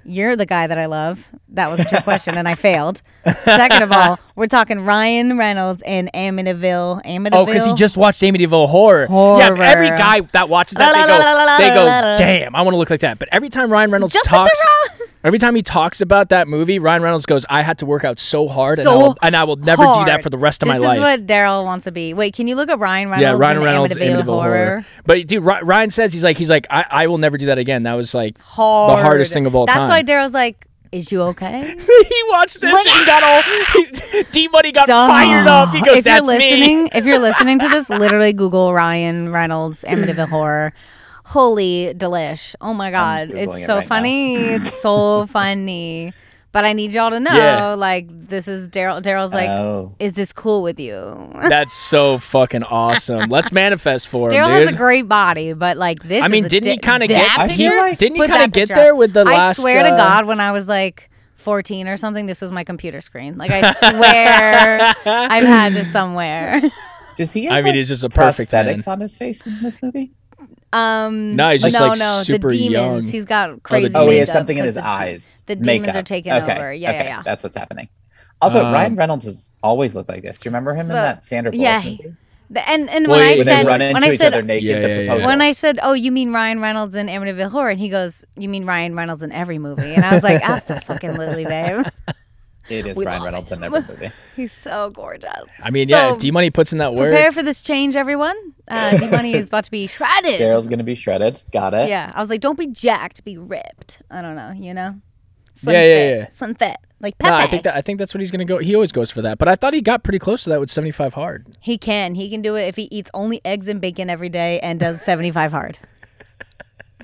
You're the guy that I love. That was a trick question, and I failed. Second of all, we're talking Ryan Reynolds and Amityville. Oh, Amityville. Oh, because he just watched Amityville Horror. Yeah, every guy that watches that, La, they la, go, la, they go, damn, I want to look like that. But every time Ryan Reynolds talks. Every time he talks about that movie, Ryan Reynolds goes, I had to work out so hard, and, I will, and I will never do that for the rest of this my life. This is what Daryl wants to be. Wait, can you look up Ryan Reynolds? yeah, Ryan in Reynolds, Amityville, Amityville, horror? Horror. But dude, Ryan says he's like, he's like, I, I will never do that again. That was like Hard. the hardest thing of all That's time. That's why Daryl's like, "Is you okay?" he watched this and he got all D Money got Duh. fired up. He goes, if "That's you're me." listening, if you're listening to this, literally Google Ryan Reynolds Amityville Horror. Holy delish! Oh my god, Googling it's it so right now. funny. It's so funny. But I need y'all to know, Yeah. like, this is Daryl. Daryl's like, Oh. "Is this cool with you?" That's so fucking awesome. Let's manifest for him, Daryl dude. has a great body, but like this. I mean, is didn't he kind of that get? I he- feel like- didn't he kind of get there with the last? I swear to uh, God, when I was like 14 or something, this was my computer screen. Like I swear, I've had this somewhere. Does he? I Have, mean, like, he's just a perfect man. prosthetics on his face in this movie. Um, No, he's just, no, like, no, super the demons. young. He's got crazy. Oh, he has something in his the, eyes. The demons Makeup. are taking okay. over. Yeah, okay. yeah, yeah. That's what's happening. Also, Um, Ryan Reynolds has always looked like this. Do you remember him So- in that Sandra Bullock yeah, movie? The- And and Well, when I When said they run when into I each said other naked, Yeah, the yeah, yeah. when I said, "Oh, you mean Ryan Reynolds in Amityville Horror?" and he goes, "You mean Ryan Reynolds in every movie?" And I was like, "Absolutely, fucking lily babe. It is we Ryan Reynolds him. in every movie. He's so gorgeous." I mean, yeah, D Money puts in that work. Prepare for this change, everyone. Uh, D Money is about to be shredded. Daryl's gonna be shredded. Got it. Yeah, I was like, don't be jacked, be ripped. I don't know, you know. Slim Yeah, yeah, fit, yeah. Slim fit, like No, I think that I think that's what he's gonna go. He always goes for that. But I thought he got pretty close to that with seventy five hard. he can. He can do it if he eats only eggs and bacon every day and does seventy five hard.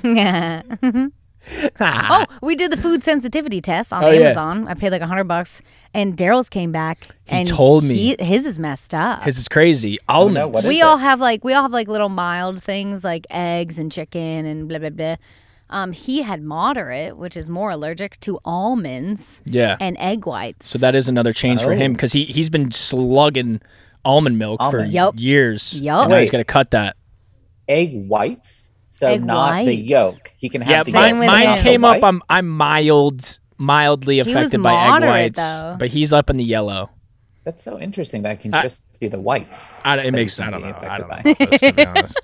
oh, we did the food sensitivity test on Oh, yeah. Amazon. I paid like a hundred bucks, and Daryl's came back and told me. he- his is messed up. His is crazy. no, Almonds. what is we it? all have like we all have like little mild things like eggs and chicken and blah blah blah. Um, he had moderate, which is more allergic to almonds yeah. and egg whites. So that is another change for him Oh. because he he's been slugging almond milk for Almond. Yup. years. Yup. And now he's gonna cut that. Egg whites. So Egg not the yolk. He can have Yeah, the Same mine, with yolk, mine not him. the came up. I'm I'm mild, mildly affected by egg whites, though. but he's up in the yellow. That's so interesting. That can I- just be the whites. I, it makes he I don't be know. I affected don't by. know. Just to be honest.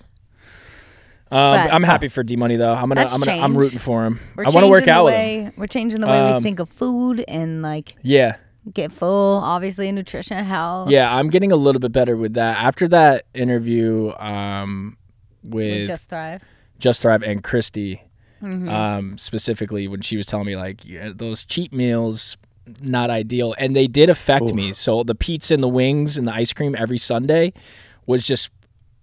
Um, But- I'm happy for D Money though. I'm gonna That's I'm gonna I'm rooting for him. We're I want to work changing the with way, him. We're changing the way Um, we think of food and like Yeah, get full, obviously nutrition, health. yeah. I'm getting a little bit better with that after that interview um, with with Just Thrive. Just Thrive and Christy, Mm-hmm. um, specifically when she was telling me like yeah, those cheat meals not ideal, and they did affect me. So the pizza and the wings and the ice cream every Sunday was just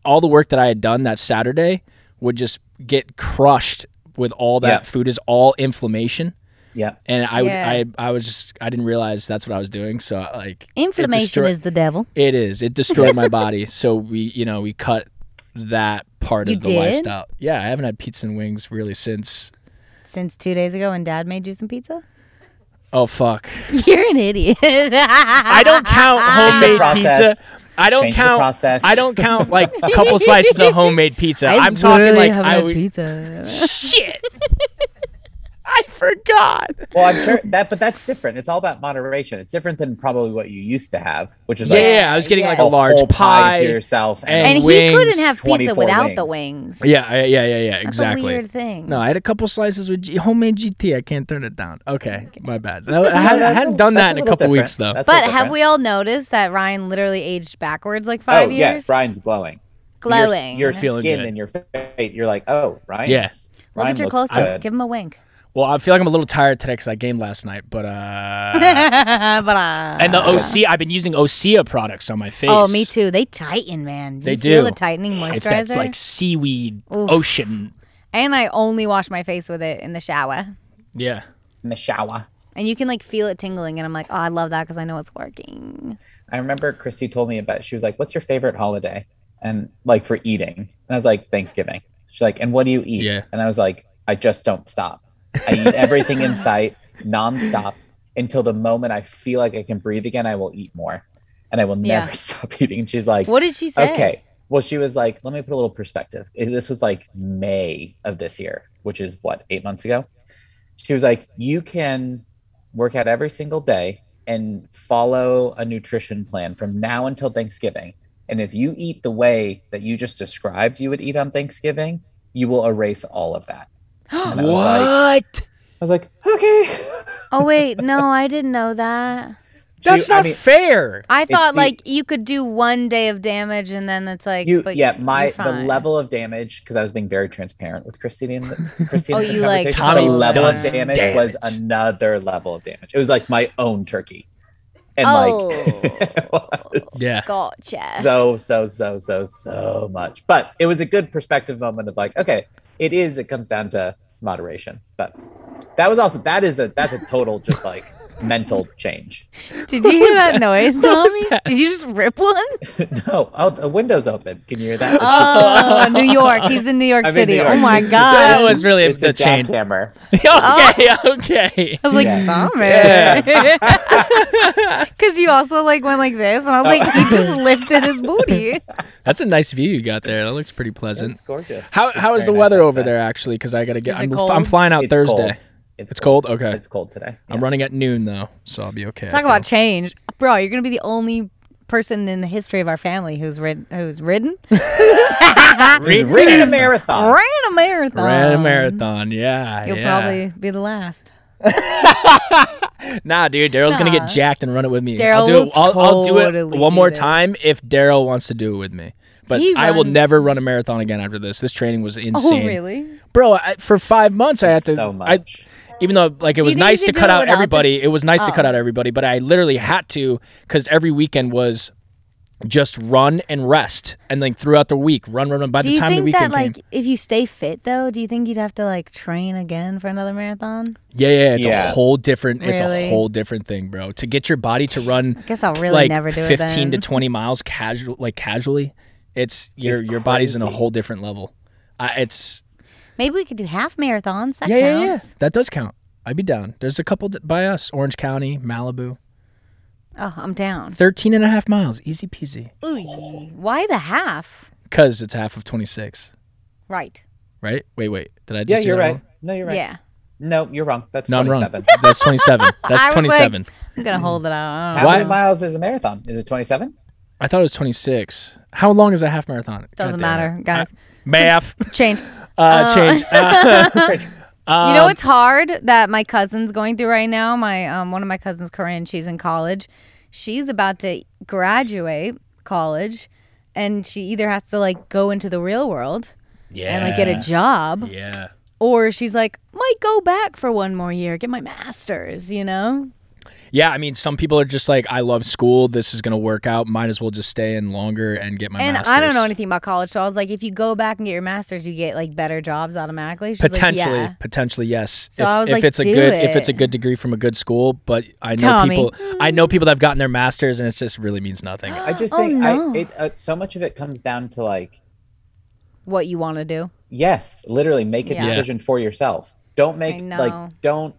all the work that I had done that Saturday would just get crushed with all that Yeah. food is all inflammation. Yeah. And I, Yeah. I, I was just, I didn't realize that's what I was doing. So like, Inflammation is the devil. it is. It destroyed my body. So we, you know, we cut that part You of the did? lifestyle. Yeah, I haven't had pizza and wings really since. Since two days ago when dad made you some pizza? Oh fuck! You're an idiot. I don't count homemade pizza. I don't Change the count. process. I don't count like a couple slices of homemade pizza. I I'm talking literally like haven't I would. pizza. Shit! I forgot. Well, I'm sure that, but that's different. It's all about moderation. It's different than probably what you used to have, which is Yeah, like yeah, I was getting like yeah. a large pie, pie. to yourself. and And he couldn't have pizza 24 without the wings. wings. Yeah, I- yeah, yeah, yeah. That's Exactly. a weird thing. No, I had a couple slices with G- homemade GT. I can't turn it down. Okay, my bad. No, I hadn't, I hadn't a- done that a in a couple different. weeks though. That's But have we all noticed that Ryan literally aged backwards like five oh, yeah, years? Brian's glowing. glowing. Your, your skin good. and your face. You're like, oh, Ryan's. Yeah. Look Ryan at your looks close up. Give him a wink. Well, I feel like I'm a little tired today because I gamed last night, but uh, but uh, and the OC, I've been using Osea products on my face. oh, me too. They tighten, man. Do They you feel do. the tightening moisturizer. It's that like seaweed Oof. ocean. and I only wash my face with it in the shower. Yeah. in the shower. And you can like feel it tingling, and I'm like, oh, I love that because I know it's working. I remember Christy told me about. She was like, "What's your favorite holiday?" And like for eating, and I was like, "Thanksgiving." She's like, "And what do you eat?" Yeah. And I was like, "I just don't stop. I eat everything in sight, nonstop, until the moment I feel like I can breathe again. I will eat more, and I will never Yeah. stop eating." And she's like, What did she say? Okay. Well, she was like, let me put a little perspective. This was like May of this year, which is what, eight months ago? She was like, you can work out every single day and follow a nutrition plan from now until Thanksgiving. And if you eat the way that you just described you would eat on Thanksgiving, you will erase all of that. And I was like, What? I was like, okay. Oh wait, no, I didn't know that. That's She- I not mean, fair. I thought the- like you could do one day of damage and then it's like You, but yeah, you're my the fine. level of damage because I was being very transparent with Christine. In the, Christine, Oh, in this you, like, conversation, Tommy the level of does damage, damage. was another level of damage. It was like my own turkey, and Oh. like it was Yeah. Gotcha. so so so so so much. But it was a good perspective moment of like, okay, it is. It comes down to moderation, but that was also that is a that's a total just like mental change. Did you hear that, noise, Tommy? that? Did you just rip one? no, oh, the window's open. Can you hear that? Oh, New York. He's in New York I'm City. New York. Oh my It's- god. That was really a, it's a a change. jackhammer. okay, oh. okay. I was like, Yeah. Tommy. Because you also like went like this, and I was like, he oh. just lifted his booty. That's a nice view you got there. That looks pretty pleasant. It's gorgeous. How It's how is the nice weather over there actually? Because I gotta get. I'm. I'm flying out It's Thursday. cold. It's, It's cold? Okay. It's cold today. I'm running at noon though, so I'll be okay. I Talk feel. about change, bro. You're gonna be the only person in the history of our family who's rid- who's ridden, He's ridden a marathon. ran a marathon. ran a marathon. Yeah, You'll yeah. probably be the last. Nah, dude, Daryl's gonna get jacked and run it with me. Daryl I'll do it. I'll, I'll do it one more this. time if Daryl wants to do it with me. But He I will never run a marathon again after this. This training was oh, insane, Oh, really? bro. I, for five months, I had to. so I, much. Even though like it was nice to could cut out without the- everybody. It was nice to Oh. cut out everybody, but I literally had to because every weekend was just run and rest, and like throughout the week, run, run, run. By Do the you time the think weekend that came, like if you stay fit though, do you think you'd have to like train again for another marathon? yeah, yeah, it's Yeah. a whole different. It's Really? a whole different thing, bro. To get your body to run I guess I'll really like never do it 15 to 20 miles casual like casually it's your It's your body's in a whole different level uh, it's Maybe we could do half marathons. That yeah, yeah yeah that does count i'd be down there's a couple by us orange county malibu Oh, I'm down. 13 and a half miles easy peasy Ooh, why the half? because it's half of 26 Right. right wait wait did i just Yeah, do you're that right. wrong? No, you're right. Yeah. No, you're wrong. That's no i'm wrong 27. that's 27 I that's was 27 I'm gonna hold it out. I don't How know. Why- many miles is a marathon? Is it 27? i thought it was 26 how long is a half marathon Doesn't God damn matter, it. guys. Math Change. Uh, change uh, you know what's hard that my cousin's going through right now? My um, one of my cousins, Corinne, she's in college. She's about to graduate college, and she either has to like go into the real world yeah and like get a job, yeah or she's like might go back for one more year, get my master's. You know? Yeah, I mean, some people are just like, I love school. This is gonna work out. Might as well just stay in longer and get my. and master's. I don't know anything about college, so I was like, if you go back and get your master's, you get like better jobs automatically. She's like, Potentially, yeah. potentially, yes. So if, I was if like, it's a do good, if it's a good degree from a good school, but I know Tommy. people, I know people that have gotten their masters, and it just really means nothing. I just Oh, think no. I, it, uh, so much of it comes down to like, what you want to do. yes, literally make a Yeah. decision for yourself. Don't make like don't.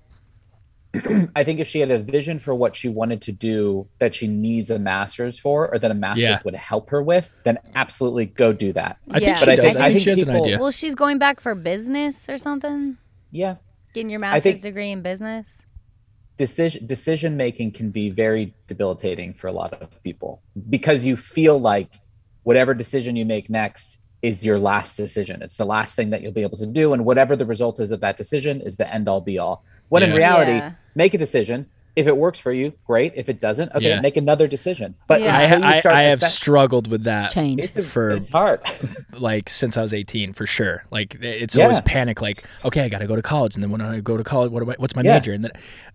I think if she had a vision for what she wanted to do that she needs a master's for, or that a master's Yeah. would help her with, then absolutely go do that. I Yeah. think she I does. think- I I think think she has an idea. Well, she's going back for business or something. Yeah. Getting your master's think- degree in business. decision decision making can be very debilitating for a lot of people because you feel like whatever decision you make next is your last decision. It's the last thing that you'll be able to do, and whatever the result is of that decision is the end all be all. When in reality, Yeah. make a decision, If it works for you, great. If it doesn't, okay, Yeah. make another decision. But Yeah. I, until I, I have assess- struggled with that Change. it's, a, for it's hard. like since I was 18 for sure. Like it's always panic. Like okay, I got to go to college, and then when I go to college, what am I, what's my Yeah. major? And then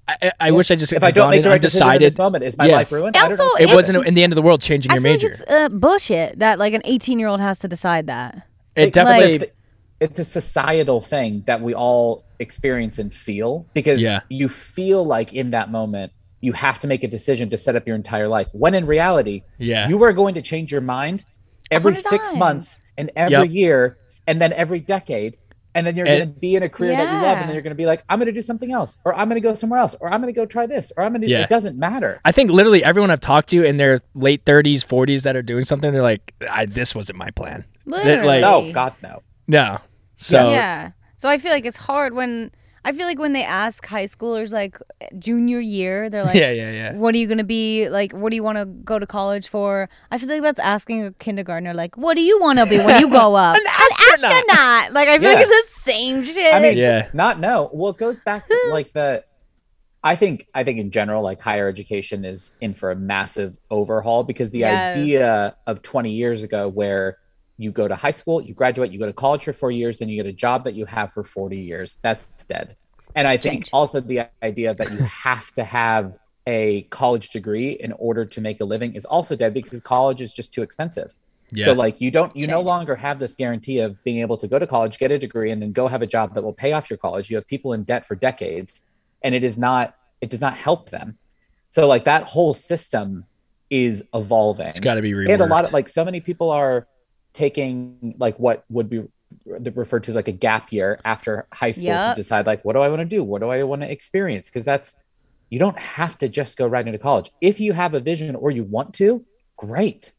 I, I, I wish I just if I don't make the right decision in undecided. this moment, is my Yeah. life ruined? I don't Also. It wasn't in the end of the world changing I your feel major. like it's uh, bullshit that like an 18 year old has to decide that. it definitely. Like, it's a societal thing that we all experience and feel because Yeah. you feel like in that moment you have to make a decision to set up your entire life when in reality Yeah. you are going to change your mind every six times. months and every Yep. year and then every decade and then you're going to be in a career that you love and then you're going to be like i'm going to do something else or i'm going to go somewhere else or i'm going to go try this or i'm going to Yeah. it doesn't matter I think literally everyone I've talked to in their late 30s, 40s that are doing something, they're like, I, "This wasn't my plan." Literally. like- no god no No. So yeah. So I feel like it's hard when I feel like when they ask high schoolers like junior year, they're like, yeah, yeah, yeah. What are you gonna be like? What do you want to go to college for? I feel like that's asking a kindergartner like, "What do you want to be when you grow up?" An astronaut. astronaut. Like I feel Yeah. like it's the same shit. I mean, Yeah. not no. Well, it goes back to like the. I think I think in general, like higher education is in for a massive overhaul because the Yes. idea of 20 years ago, where you go to high school, you graduate, you go to college for four years, then you get a job that you have for 40 years, that's dead. And I think Change. also the idea that you have to have a college degree in order to make a living is also dead because college is just too expensive. Yeah. So like you don't you no longer have this guarantee of being able to go to college, get a degree, and then go have a job that will pay off your college. You have people in debt for decades, and it is not it does not help them. So like that whole system is evolving. it's got to be reworked. and a lot of like so many people are taking like what would be referred to as like a gap year after high school Yup. to decide like what do I want to do? What do I want to experience? Because that's you don't have to just go right into college. If you have a vision or you want to, great.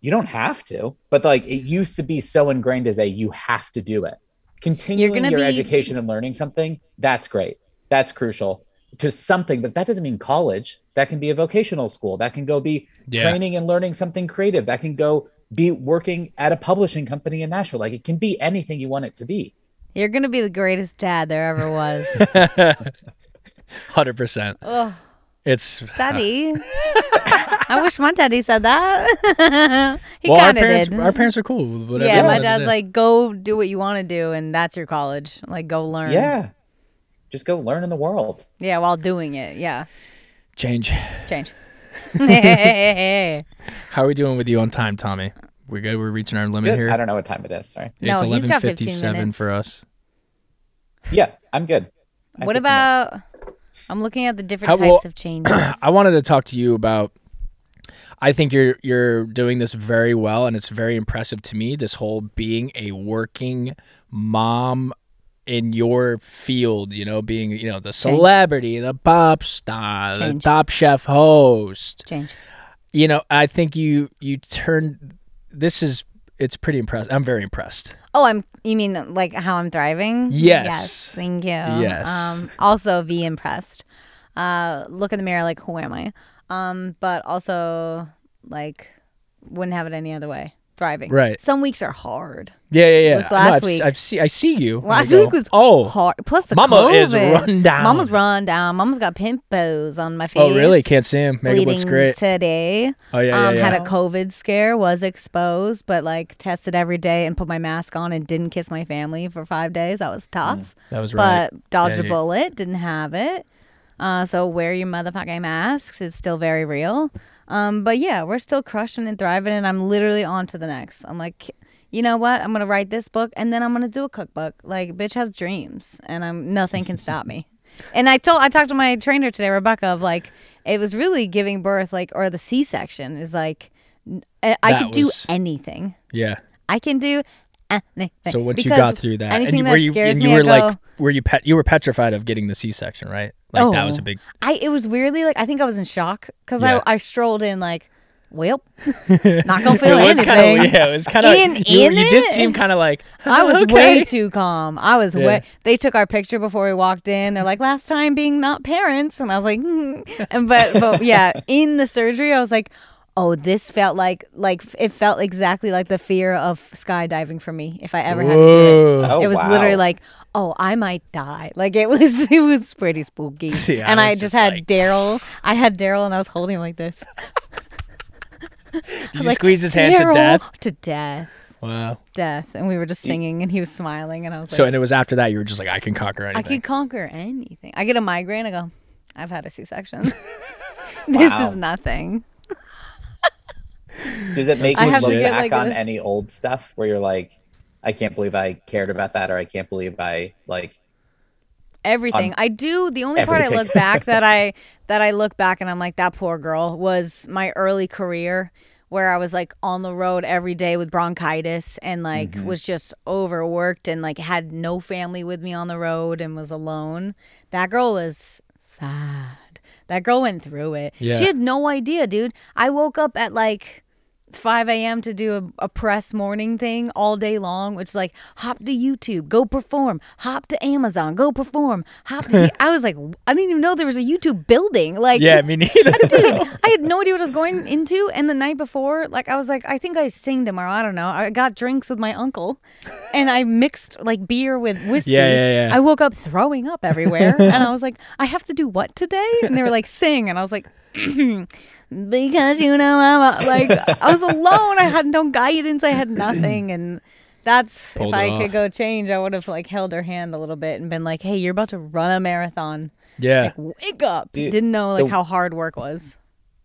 You don't have to, but like it used to be so ingrained as a you have to do it. Continuing your be- education and learning something, that's great. That's crucial to something, but that doesn't mean college. That can be a vocational school. That can go be Yeah. training and learning something creative. That can go be working at a publishing company in Nashville. Like it can be anything you want it to be. You're gonna be the greatest dad there ever was. Hundred percent. Ugh, It's daddy. I wish my daddy said that. he well, kind of did. our parents are cool. Whatever yeah, my dad's do. like, go do what you want to do, and that's your college. Like, go learn. Yeah. Just go learn in the world. Yeah, while doing it. Yeah. change. Change. No, How are we doing with you on time, Tommy? We're good? We're reaching our limit Good. here. I don't know what time it is. Sorry. it's No, he's got 15 11:57 for us. Yeah, I'm good. I What have 15 minutes. about? I'm looking at the different How- well, types of changes. I wanted to talk to you about. I think you're you're doing this very well, and it's very impressive to me. This whole being a working mom in your field, you know, being you know the celebrity, the pop star, the top chef host. Change. You know, I think you you turned. This is it's pretty impressive. I'm very impressed. Oh, I'm. You mean like how I'm thriving? Yes. Yes. Thank you. Yes. Um. Also, be impressed. Uh. Look in the mirror. Like, who am I? Um. But also, like, wouldn't have it any other way. Thriving. Right. Some weeks are hard. Yeah, yeah, yeah. was No, last I've, week. I've see, I see you. Last week was oh, hard. Plus the Mama COVID. is run down. Mama's run down. Mama's got pimples on my face. oh, really? Can't see him. Makeup looks great. today. Oh yeah, yeah, um, yeah. had a COVID scare, was exposed, but like tested every day and put my mask on and didn't kiss my family for five days. That was tough, that was right. but dodged Yeah, a bullet. Didn't have it. Uh, so wear your motherfucking masks. It's still very real. Um, but yeah, we're still crushing and thriving, and I'm literally on to the next. I'm like, you know what? I'm gonna write this book, and then I'm gonna do a cookbook. Like, bitch has dreams, and I'm nothing can stop me. And I told I talked to my trainer today, Rebecca, of like it was really giving birth, like or the C-section is like I, That could do anything. yeah. I can do anything. So once you got through that, and anything you, that were you scares and you me, I were like, go- were you pet? You were petrified of getting the C-section, right? Like that was Oh. a big. I it was weirdly like I think I was in shock because Yeah. I I strolled in like, well, not gonna feel it was anything. kind of yeah. It was kind of In- you, in you did it? seem kind of like I was okay. way too calm. I was Yeah. way. They took our picture before we walked in. They're like, "Last time being not parents," and I was like, hmm. and but but yeah, in the surgery, I was like, oh, this felt like like it felt exactly like the fear of skydiving for me if I ever had to do it. Oh, it was wow. literally like, oh, I might die. Like it was, it was pretty spooky. Yeah, and I I just just had like- Daryl. I had Daryl, and I was holding him like this. Did you like, squeeze his hand to death? To death, Wow. death. And we were just singing, and he was smiling, and I was like So like, and it was after that you were just like, I can conquer anything. I anything. could conquer anything. I get a migraine. I go, I've had a C-section. this Wow. is nothing. Does it make I you have to look get, back like, on a- any old stuff where you're like, I can't believe I cared about that, or I can't believe I like. everything i do the only part i look back that i that i look back and i'm like that poor girl was my early career where i was like on the road every day with bronchitis and like Mm-hmm. was just overworked and like had no family with me on the road and was alone that girl was sad that girl went through it Yeah. she had no idea dude i woke up at like 5 a.m. to do a, a press morning thing all day long, which is like hop to YouTube, go perform, hop to Amazon, go perform, hop to. I was like, I didn't even know there was a YouTube building. Like, yeah, me neither. dude, I had no idea what I was going into. And the night before, like, I was like, I think I sing tomorrow. I don't know. I got drinks with my uncle, and I mixed like beer with whiskey. Yeah, yeah, yeah. I woke up throwing up everywhere, and I was like, I have to do what today? And they were like, sing, and I was like. because you know I'm a, like I was alone. I had no guidance. I had nothing, and that's Pulled if I off. could go change, I would have like held her hand a little bit and been like, "Hey, you're about to run a marathon. yeah. Like, wake up!" Dude, Didn't know like the- how hard work was.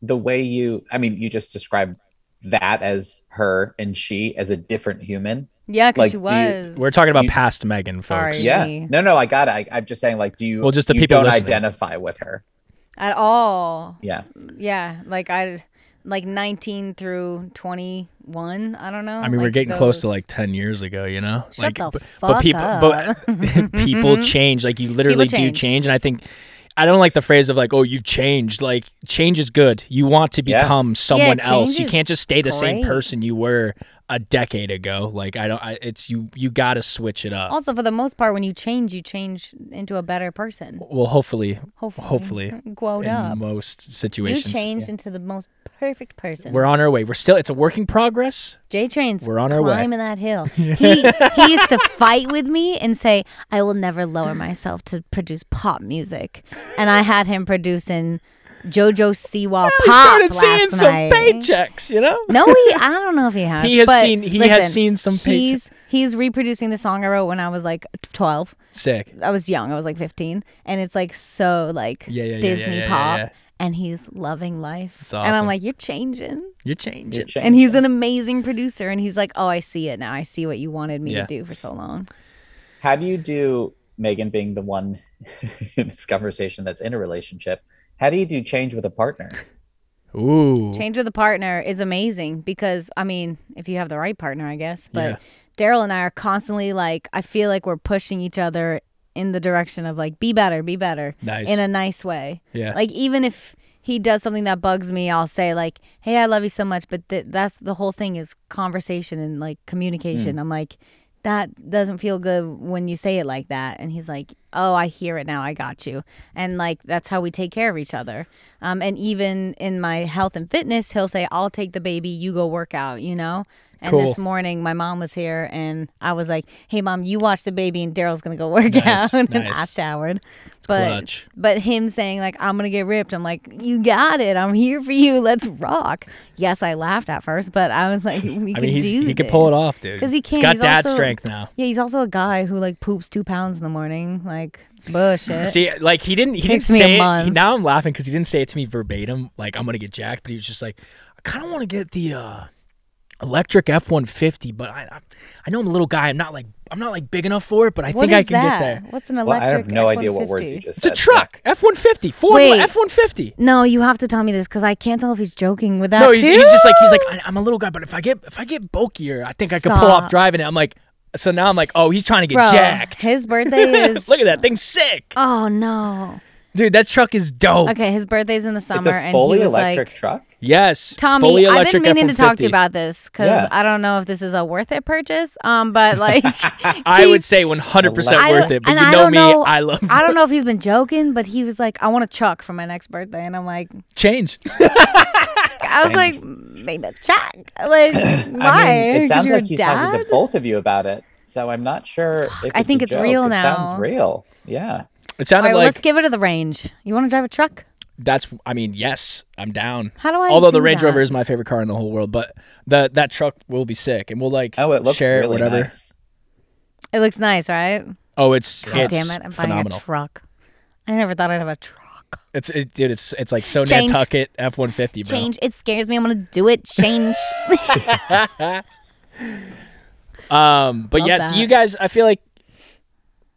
the way you i mean you just described that as her and she as a different human Yeah, because Like, she do you- was. We're talking about You- past Meghan, folks. Sorry. yeah Me. no no i got it I, i'm just saying like do you Well, just the you people don't listening. identify with her at all. yeah Yeah, like I, like 19 through 21. I don't know. I mean, we're like getting close to like ten years ago, you know. Shut like, the but, fuck but people, but people change. Like you literally do change. change, and I think I don't like the phrase of like, "Oh, you've changed." Like change is good. You want to Yeah. become someone else. You can't just stay the same person you were a decade ago. Like I don't. I, it's you. You got to switch it up. Also, for the most part, when you change, you change into a better person. Well, hopefully, Hopefully, hopefully, Quote in up. most situations, You changed into the most perfect person. we're on our way. We're still. It's a work in progress. J Train's We're on our way. climbing that hill. He he used to fight with me and say, "I will never lower myself to produce pop music," and I had him producing JoJo Siwa We pop started last seeing some night. paychecks. You know. No, he. I don't know if he has. He has but seen- he has seen some paycheck- He's he's reproducing the song I wrote when I was like twelve. Sick. I was young. I was like fifteen, and it's like so like Yeah, yeah, yeah, Disney yeah, yeah, pop, yeah. and he's loving life. That's And I'm like, you're changing. You're changing. You're changing. And he's an amazing producer, and he's like, oh, I see it now. I see what you wanted me Yeah. to do for so long. how do you do meghan being the one in this conversation that's in a relationship how do you do change with a partner Ooh. Change with a partner is amazing because I mean, if you have the right partner, I guess. But Yeah. Daryl and I are constantly like, I feel like we're pushing each other in the direction of like, be better, be better, Nice. in a nice way. Yeah. Like even if he does something that bugs me, I'll say like, "Hey, I love you so much," but th- that's the whole thing is conversation and like communication. Mm. I'm like, that doesn't feel good when you say it like that. And he's like, oh, I hear it now. I got you. And like, that's how we take care of each other. Um, and even in my health and fitness, he'll say, I'll take the baby, you go work out, you know? And this morning, my mom was here, and I was like, "Hey, mom, you watch the baby, and Daryl's gonna go work Nice, out." and nice. I showered, but clutch. but him saying like, "I'm gonna get ripped," I'm like, "You got it. I'm here for you. Let's rock." Yes, I laughed at first, but I was like, "We I can mean, do he can pull it off, dude. Because he can. He's got He's dad also- strength now. Yeah, he's also a guy who like poops two pounds in the morning. Like it's bullshit. See, like he didn't. He Takes didn't me a say it. He, now I'm laughing because he didn't say it to me verbatim. Like I'm gonna get jacked, but he was just like, I kind of want to get the uh, electric F150, but I, I, I know I'm a little guy. I'm not like I'm not like big enough for it, but I What think I can that? get there. What's an electric? well, electric? i have no idea what words you just It's a truck, F150, Ford Wait. F150. No, you have to tell me this because I can't tell if he's joking with that No, he's, too. he's just like he's like I, I'm a little guy, but if I get if I get bulkier, I think I could pull off driving it. I'm like, so now I'm like, oh, he's trying to get Bro, jacked. his birthday is. Look at that thing's sick, Oh no. dude. That truck is dope. Okay, his birthday's in the it's summer, a and fully he was electric like, truck Yes, Tommy, fully I've been meaning to talk to you about this because Yeah. I don't know if this is a worth it purchase. Um, but like, I would say 100 percent worth it. But and you I know don't me, know- I love I don't know if he's been joking, but he was like, "I want a Chuck for my next birthday," and I'm like, change. I was like, maybe a Chuck. Like, why? I mean, 'Cause it sounds you're like a he's talking to both of you about it. So I'm not sure. If I think a it's joke. real It now. sounds real. Yeah. It All sounded right, well, like let's give it to the range. You want to drive a truck? That's. I mean, yes, I'm down. How do I? Although the Range that? Rover is my favorite car in the whole world, but the that truck will be sick, and we'll like Oh, it looks share it, whatever. nice. It looks nice, right? Oh, it's God it's damn it! I'm buying a truck. I never thought I'd have a truck. It's it, dude. It's it's like so Change. Nantucket F one fifty, bro. Change. It scares me. I'm gonna do it. Change. Um, but Love yeah, that. you guys, I feel like,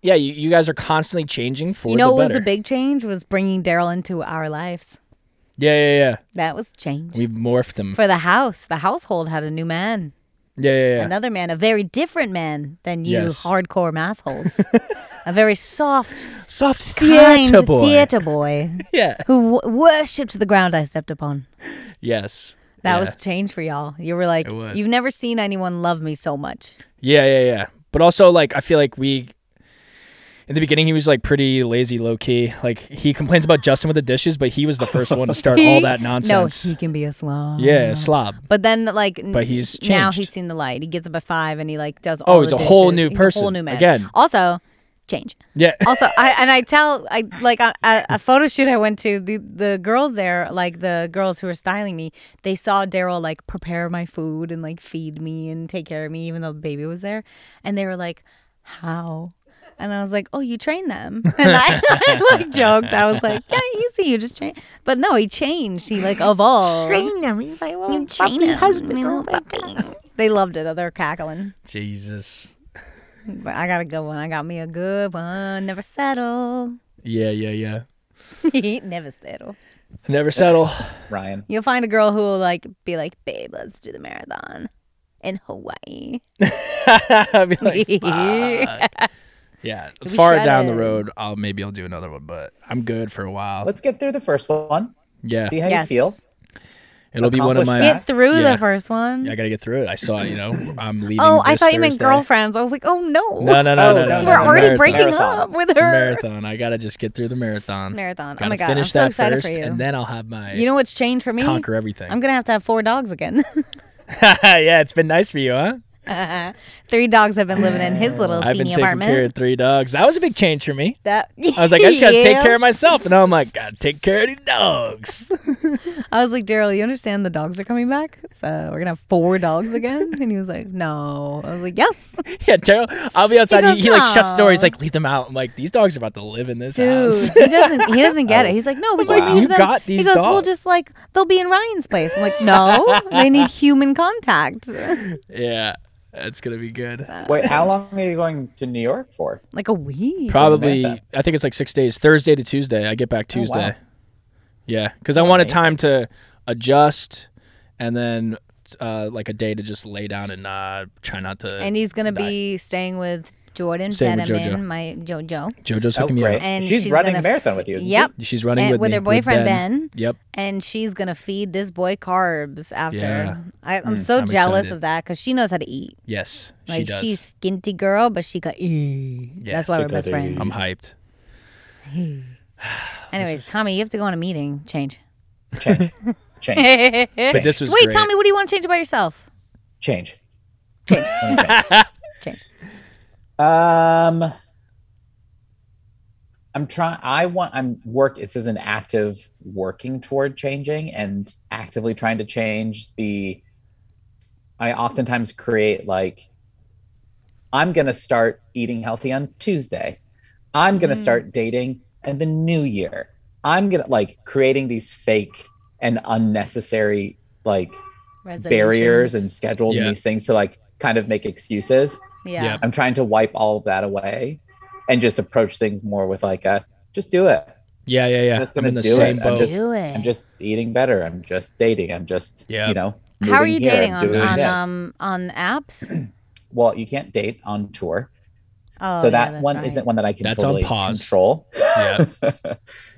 yeah, you, you guys are constantly changing for you know the what was a big change? Was bringing Daryl into our lives. yeah, yeah, yeah. That was change. We've morphed him For the house, the household had a new man, Yeah, yeah, yeah. another man, a very different man than you, Yes. hardcore massholes. a very soft, Soft kind theater boy. theater boy Yeah. who w- worshipped the ground I stepped upon. Yes. That yeah. was change for y'all. You were like, you've never seen anyone love me so much. Yeah, yeah, yeah. But also, like, I feel like we, in the beginning, he was like pretty lazy, low key. Like, he complains about Justin with the dishes, but he was the first one to start all that nonsense. No, he can be a slob. yeah, a slob. But then, like, But he's now he's seen the light. He gets up at five and he like does oh, all. Oh, he's the a whole new He's a whole new man. Again. Also, change. Yeah. Also, I and I tell I like a, a, a photo shoot I went to the the girls there, like the girls who were styling me, they saw Daryl like prepare my food and like feed me and take care of me, even though the baby was there, and they were like, "How?" And I was like, "Oh, you train them," and I, I like joked. I was like, "Yeah, easy, you just train." But no, he changed. He like evolved. Train them, you train him, husband, They loved it. though. They're cackling. Jesus. But I got a good one. I got me a good one. Never settle. Yeah, yeah, yeah. he Never settle. Never settle. Ryan. You'll find a girl who will like be like, "Babe, let's do the marathon in Hawaii." I'd be like, fuck. Yeah, We far down the road, I'll maybe I'll do another one, but I'm good for a while. Let's get through the first one. Yeah, See how yes. you feel. it'll be one of my. Get through Yeah. the first one. I gotta get through it. I saw, you know, I'm leaving. oh, I this thought you meant girlfriends. I was like, "Oh no, No, no, no, Oh, no, no, no. no, we're no, already marathon. breaking Marathon. up with her." Marathon. I gotta just get through the marathon. Marathon. Oh gotta oh my god, I'm finish so excited first, for you. and then I'll have my you know what's changed for me? conquer everything. I'm gonna have to have four dogs again. yeah, it's been nice for you, huh? Three dogs have been living in his little I've been teeny taking apartment. care of three dogs. That was a big change for me. that I was like, I just gotta take care of myself, and now I'm like, gotta take care of these dogs. I was like, Daryl, you understand the dogs are coming back? So we're gonna have four dogs again? And he was like, No. I was like, Yes. yeah, Daryl. I'll be outside. He, goes, he, like shuts the door. He's like, leave them out. I'm like, these dogs are about to live in this Dude, house. he doesn't he doesn't get it. He's like, No, we can like, leave "You them. got he these goes, We'll just like they'll be in Ryan's place. I'm like, No, they need human contact. yeah, that's gonna be good. Wait, how long are you going to New York for? Like a week. Probably, I think it's like six days. Thursday to Tuesday. I get back Oh, wow. Tuesday. Yeah, because I wanted amazing. time to adjust, and then uh, like a day to just lay down and uh, try not to. And he's gonna die. be staying with Jordan Staying with Fetterman, JoJo. my JoJo. JoJo's Oh, hooking me great. up. And she's, she's running gonna a marathon with you, isn't Yep. She's running And with, with me, her boyfriend, ben. Ben. Yep. and she's gonna feed this boy carbs after. Yeah. I, I'm Mm, so I'm jealous excited. of that because she knows how to eat. Yes, she Like does. she's skinty girl, but she got eat. Yeah, That's why we're best could friends. eat. I'm hyped. Anyways, Tommy, you have to go on a meeting. Change. she? Change. Change. But this was Wait, great. Tommy, what do you want to change about yourself? Change. Change. Okay. Change. Um, I'm trying. I want. I'm work. It says an active working toward changing and actively trying to change the. I oftentimes create like. I'm gonna start eating healthy on Tuesday. I'm gonna Mm. start dating in the new year. I'm gonna like creating these fake and unnecessary like barriers and schedules Yeah. and these things to like kind of make excuses. yeah. Yeah. I'm trying to wipe all of that away and just approach things more with like a just do it. Yeah, yeah, yeah. I'm just I'm gonna in the do same it. I'm just Do it. I'm just eating better. I'm just dating. I'm just Yeah. you know. How are you here. dating I'm on on um on apps? well, you can't date on tour. Oh, so yeah, that that's one right. isn't one that I can That's on totally pause. control. Yeah.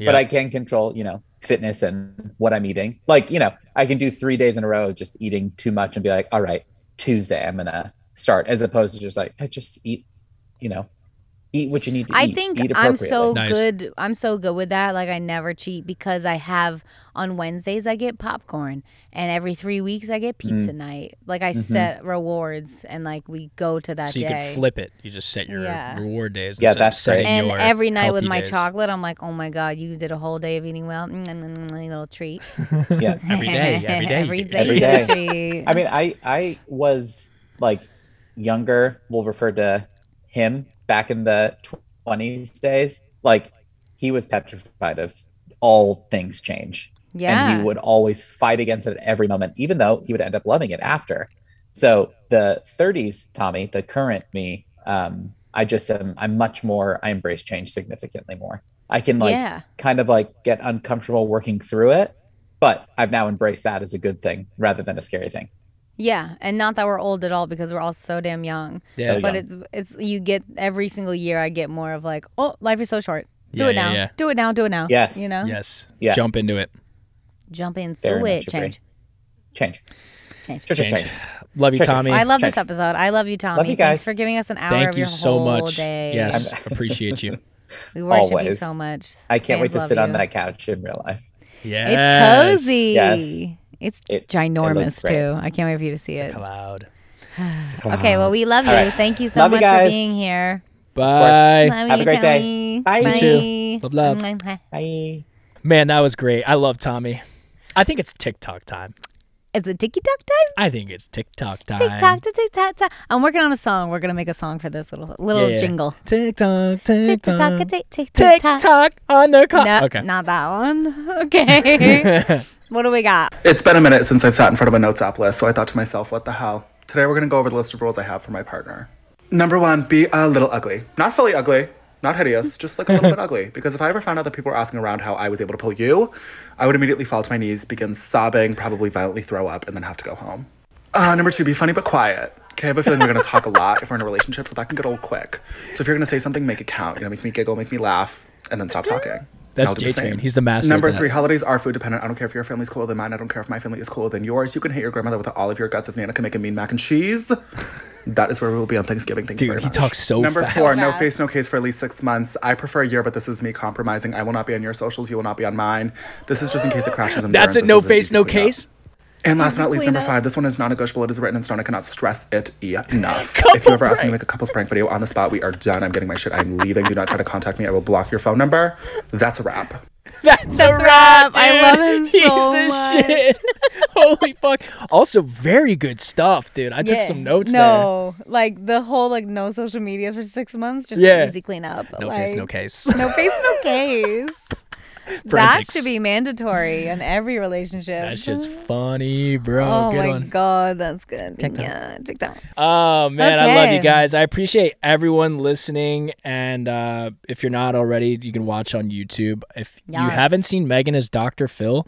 but I can control, you know, fitness and what I'm eating. Like, you know, I can do three days in a row just eating too much and be like, all right, Tuesday I'm gonna start, as opposed to just like, I just eat, you know, eat what you need to I eat. think eat I'm so. Nice. good. I'm so good with that. Like I never cheat because I have on Wednesdays I get popcorn, and every three weeks I get pizza Mm. night. Like I Mm-hmm. set rewards, and like we go to that so you day. can flip it. You just set your Yeah. reward days. Yeah, that's great. setting and every night with my days. chocolate, I'm like, oh my god, you did a whole day of eating well. Mm, mm, mm, mm, little treat. Yeah. Every day, every day you every get day, Every you get a day. treat. I mean, I I was like younger. We'll refer to him back in the twenties days. Like he was petrified of all things change, yeah, and he would always fight against it at every moment, even though he would end up loving it after. So the 30s, Tommy, the current me, um, I just am. I'm much more. I embrace change significantly more. I can like yeah. kind of like get uncomfortable working through it, but I've now embraced that as a good thing rather than a scary thing. Yeah, and not that we're old at all because we're all so damn young. Yeah. So But young. it's it's you get every single year I get more of like, oh, life is so short. Do Yeah, it yeah, now. yeah. Do it now. Do it now. Yes. You know. Yes. Yeah. Jump into it. Jump in, Very so it agree. change. change. Change. Change, change, Change. change. Love you, Change. Tommy. I love Change. this episode. I love you, Tommy. Love you Thanks guys. for giving us an hour Thank of you your so whole much. day. Yes, appreciate you. we worship you Always. so much. I can't wait Fans to love sit on you. that couch in real life. Yeah. It's cozy. Yes. It's It- it ginormous looks great. too. I can't wait for you to see it. Cloud. Okay, well, we love you. All right. Thank you so Love you much for being here. Bye. Love Have you, a great day. Tommy. Bye. You too. Love, love. Bye. Man, that was great. I love Tommy. I think it's TikTok time. Is it TikTok time? I think it's TikTok time. TikTok, TikTok, TikTok. I'm working on a song. We're gonna make a song for this little little Yeah, yeah. jingle. TikTok, TikTok, TikTok. TikTok on the clock. No, okay. not that one. Okay. what do we got? It's been a minute since I've sat in front of a notes app list, so I thought to myself, what the hell? Today we're gonna go over the list of rules I have for my partner. Number one, be a little ugly. Not fully ugly, not hideous, just like a little bit ugly. Because if I ever found out that people were asking around how I was able to pull you, I would immediately fall to my knees, begin sobbing, probably violently throw up, and then have to go home. Uh, number two, be funny but quiet. Okay, I have a feeling we're gonna talk a lot if we're in a relationship, so that can get old quick. So if you're gonna say something, make it count. You know, make me giggle, make me laugh, and then stop talking. And That's I'll the J-Train. same. He's the master Number three, holidays are food dependent. I don't care if your family's cooler than mine. I don't care if my family is cooler than yours. You can hate your grandmother with all of your guts if Nana can make a mean mac and cheese. That is where we will be on Thanksgiving. Thank you Dude, very he much. talks so Number fast. four, no face, no case for at least six months. I prefer a year, but this is me compromising. I will not be on your socials. You will not be on mine. This is just in case it crashes and That's burns. it. No face, no cleanup. case. And last but not least, number five. This one is non-negotiable. It is written in stone. I cannot stress it enough. Couple if you ever ask me to make a couples prank video on the spot, we are done. I'm getting my shit. I'm leaving. Do not try to contact me. I will block your phone number. That's a wrap. That's, a That's wrap. rap. I love him He's so the much. shit. Holy fuck. Also, very good stuff, dude. I took some notes No, like the whole like no social media for six months, just Yeah. an easy cleanup. there. No like, face, no case. No face, no case. that should be mandatory in every relationship. That's just funny, bro. Oh good my one. god, that's good. TikTok. Yeah, TikTok. Oh man, I love you guys. I appreciate everyone listening. And uh, if you're not already, you can watch on YouTube. If you haven't seen Meghan as Dr. Phil,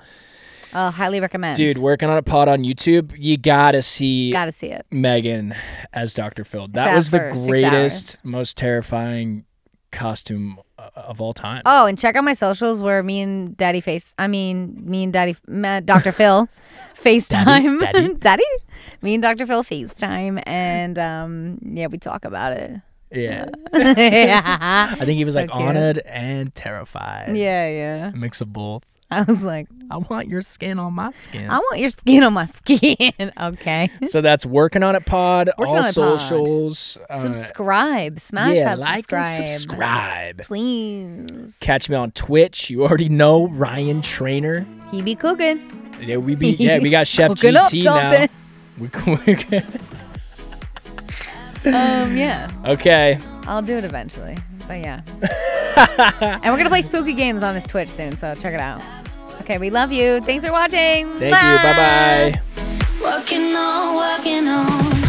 Oh, highly recommend. dude, working on a pod on YouTube, you gotta see gotta see it. Meghan as Dr. Phil. That was the greatest, most terrifying costume of all time. Oh, and check out my socials where me and Daddy Face. I mean, me and Daddy, Dr. Phil, FaceTime. Daddy? Daddy, me and Dr. Phil FaceTime, and um, yeah, we talk about it. Yeah. yeah, I think he was So like cute. honored and terrified. yeah. A mix of both. I was like, I want your skin on my skin. I want your skin on my skin. okay. so that's working on it pod. Working all on It Pod. socials. uh, subscribe. Smash yeah, that like subscribe. and subscribe. Please. Catch me on Twitch. You already know Ryan Trainor. He be cooking. Yeah, we be yeah we got Chef Cooking up GT now. We, we, Um, yeah. okay. I'll do it eventually. But yeah. and we're gonna play spooky games on his Twitch soon, so check it out. Okay, we love you. Thanks for watching. Thank you. Bye bye.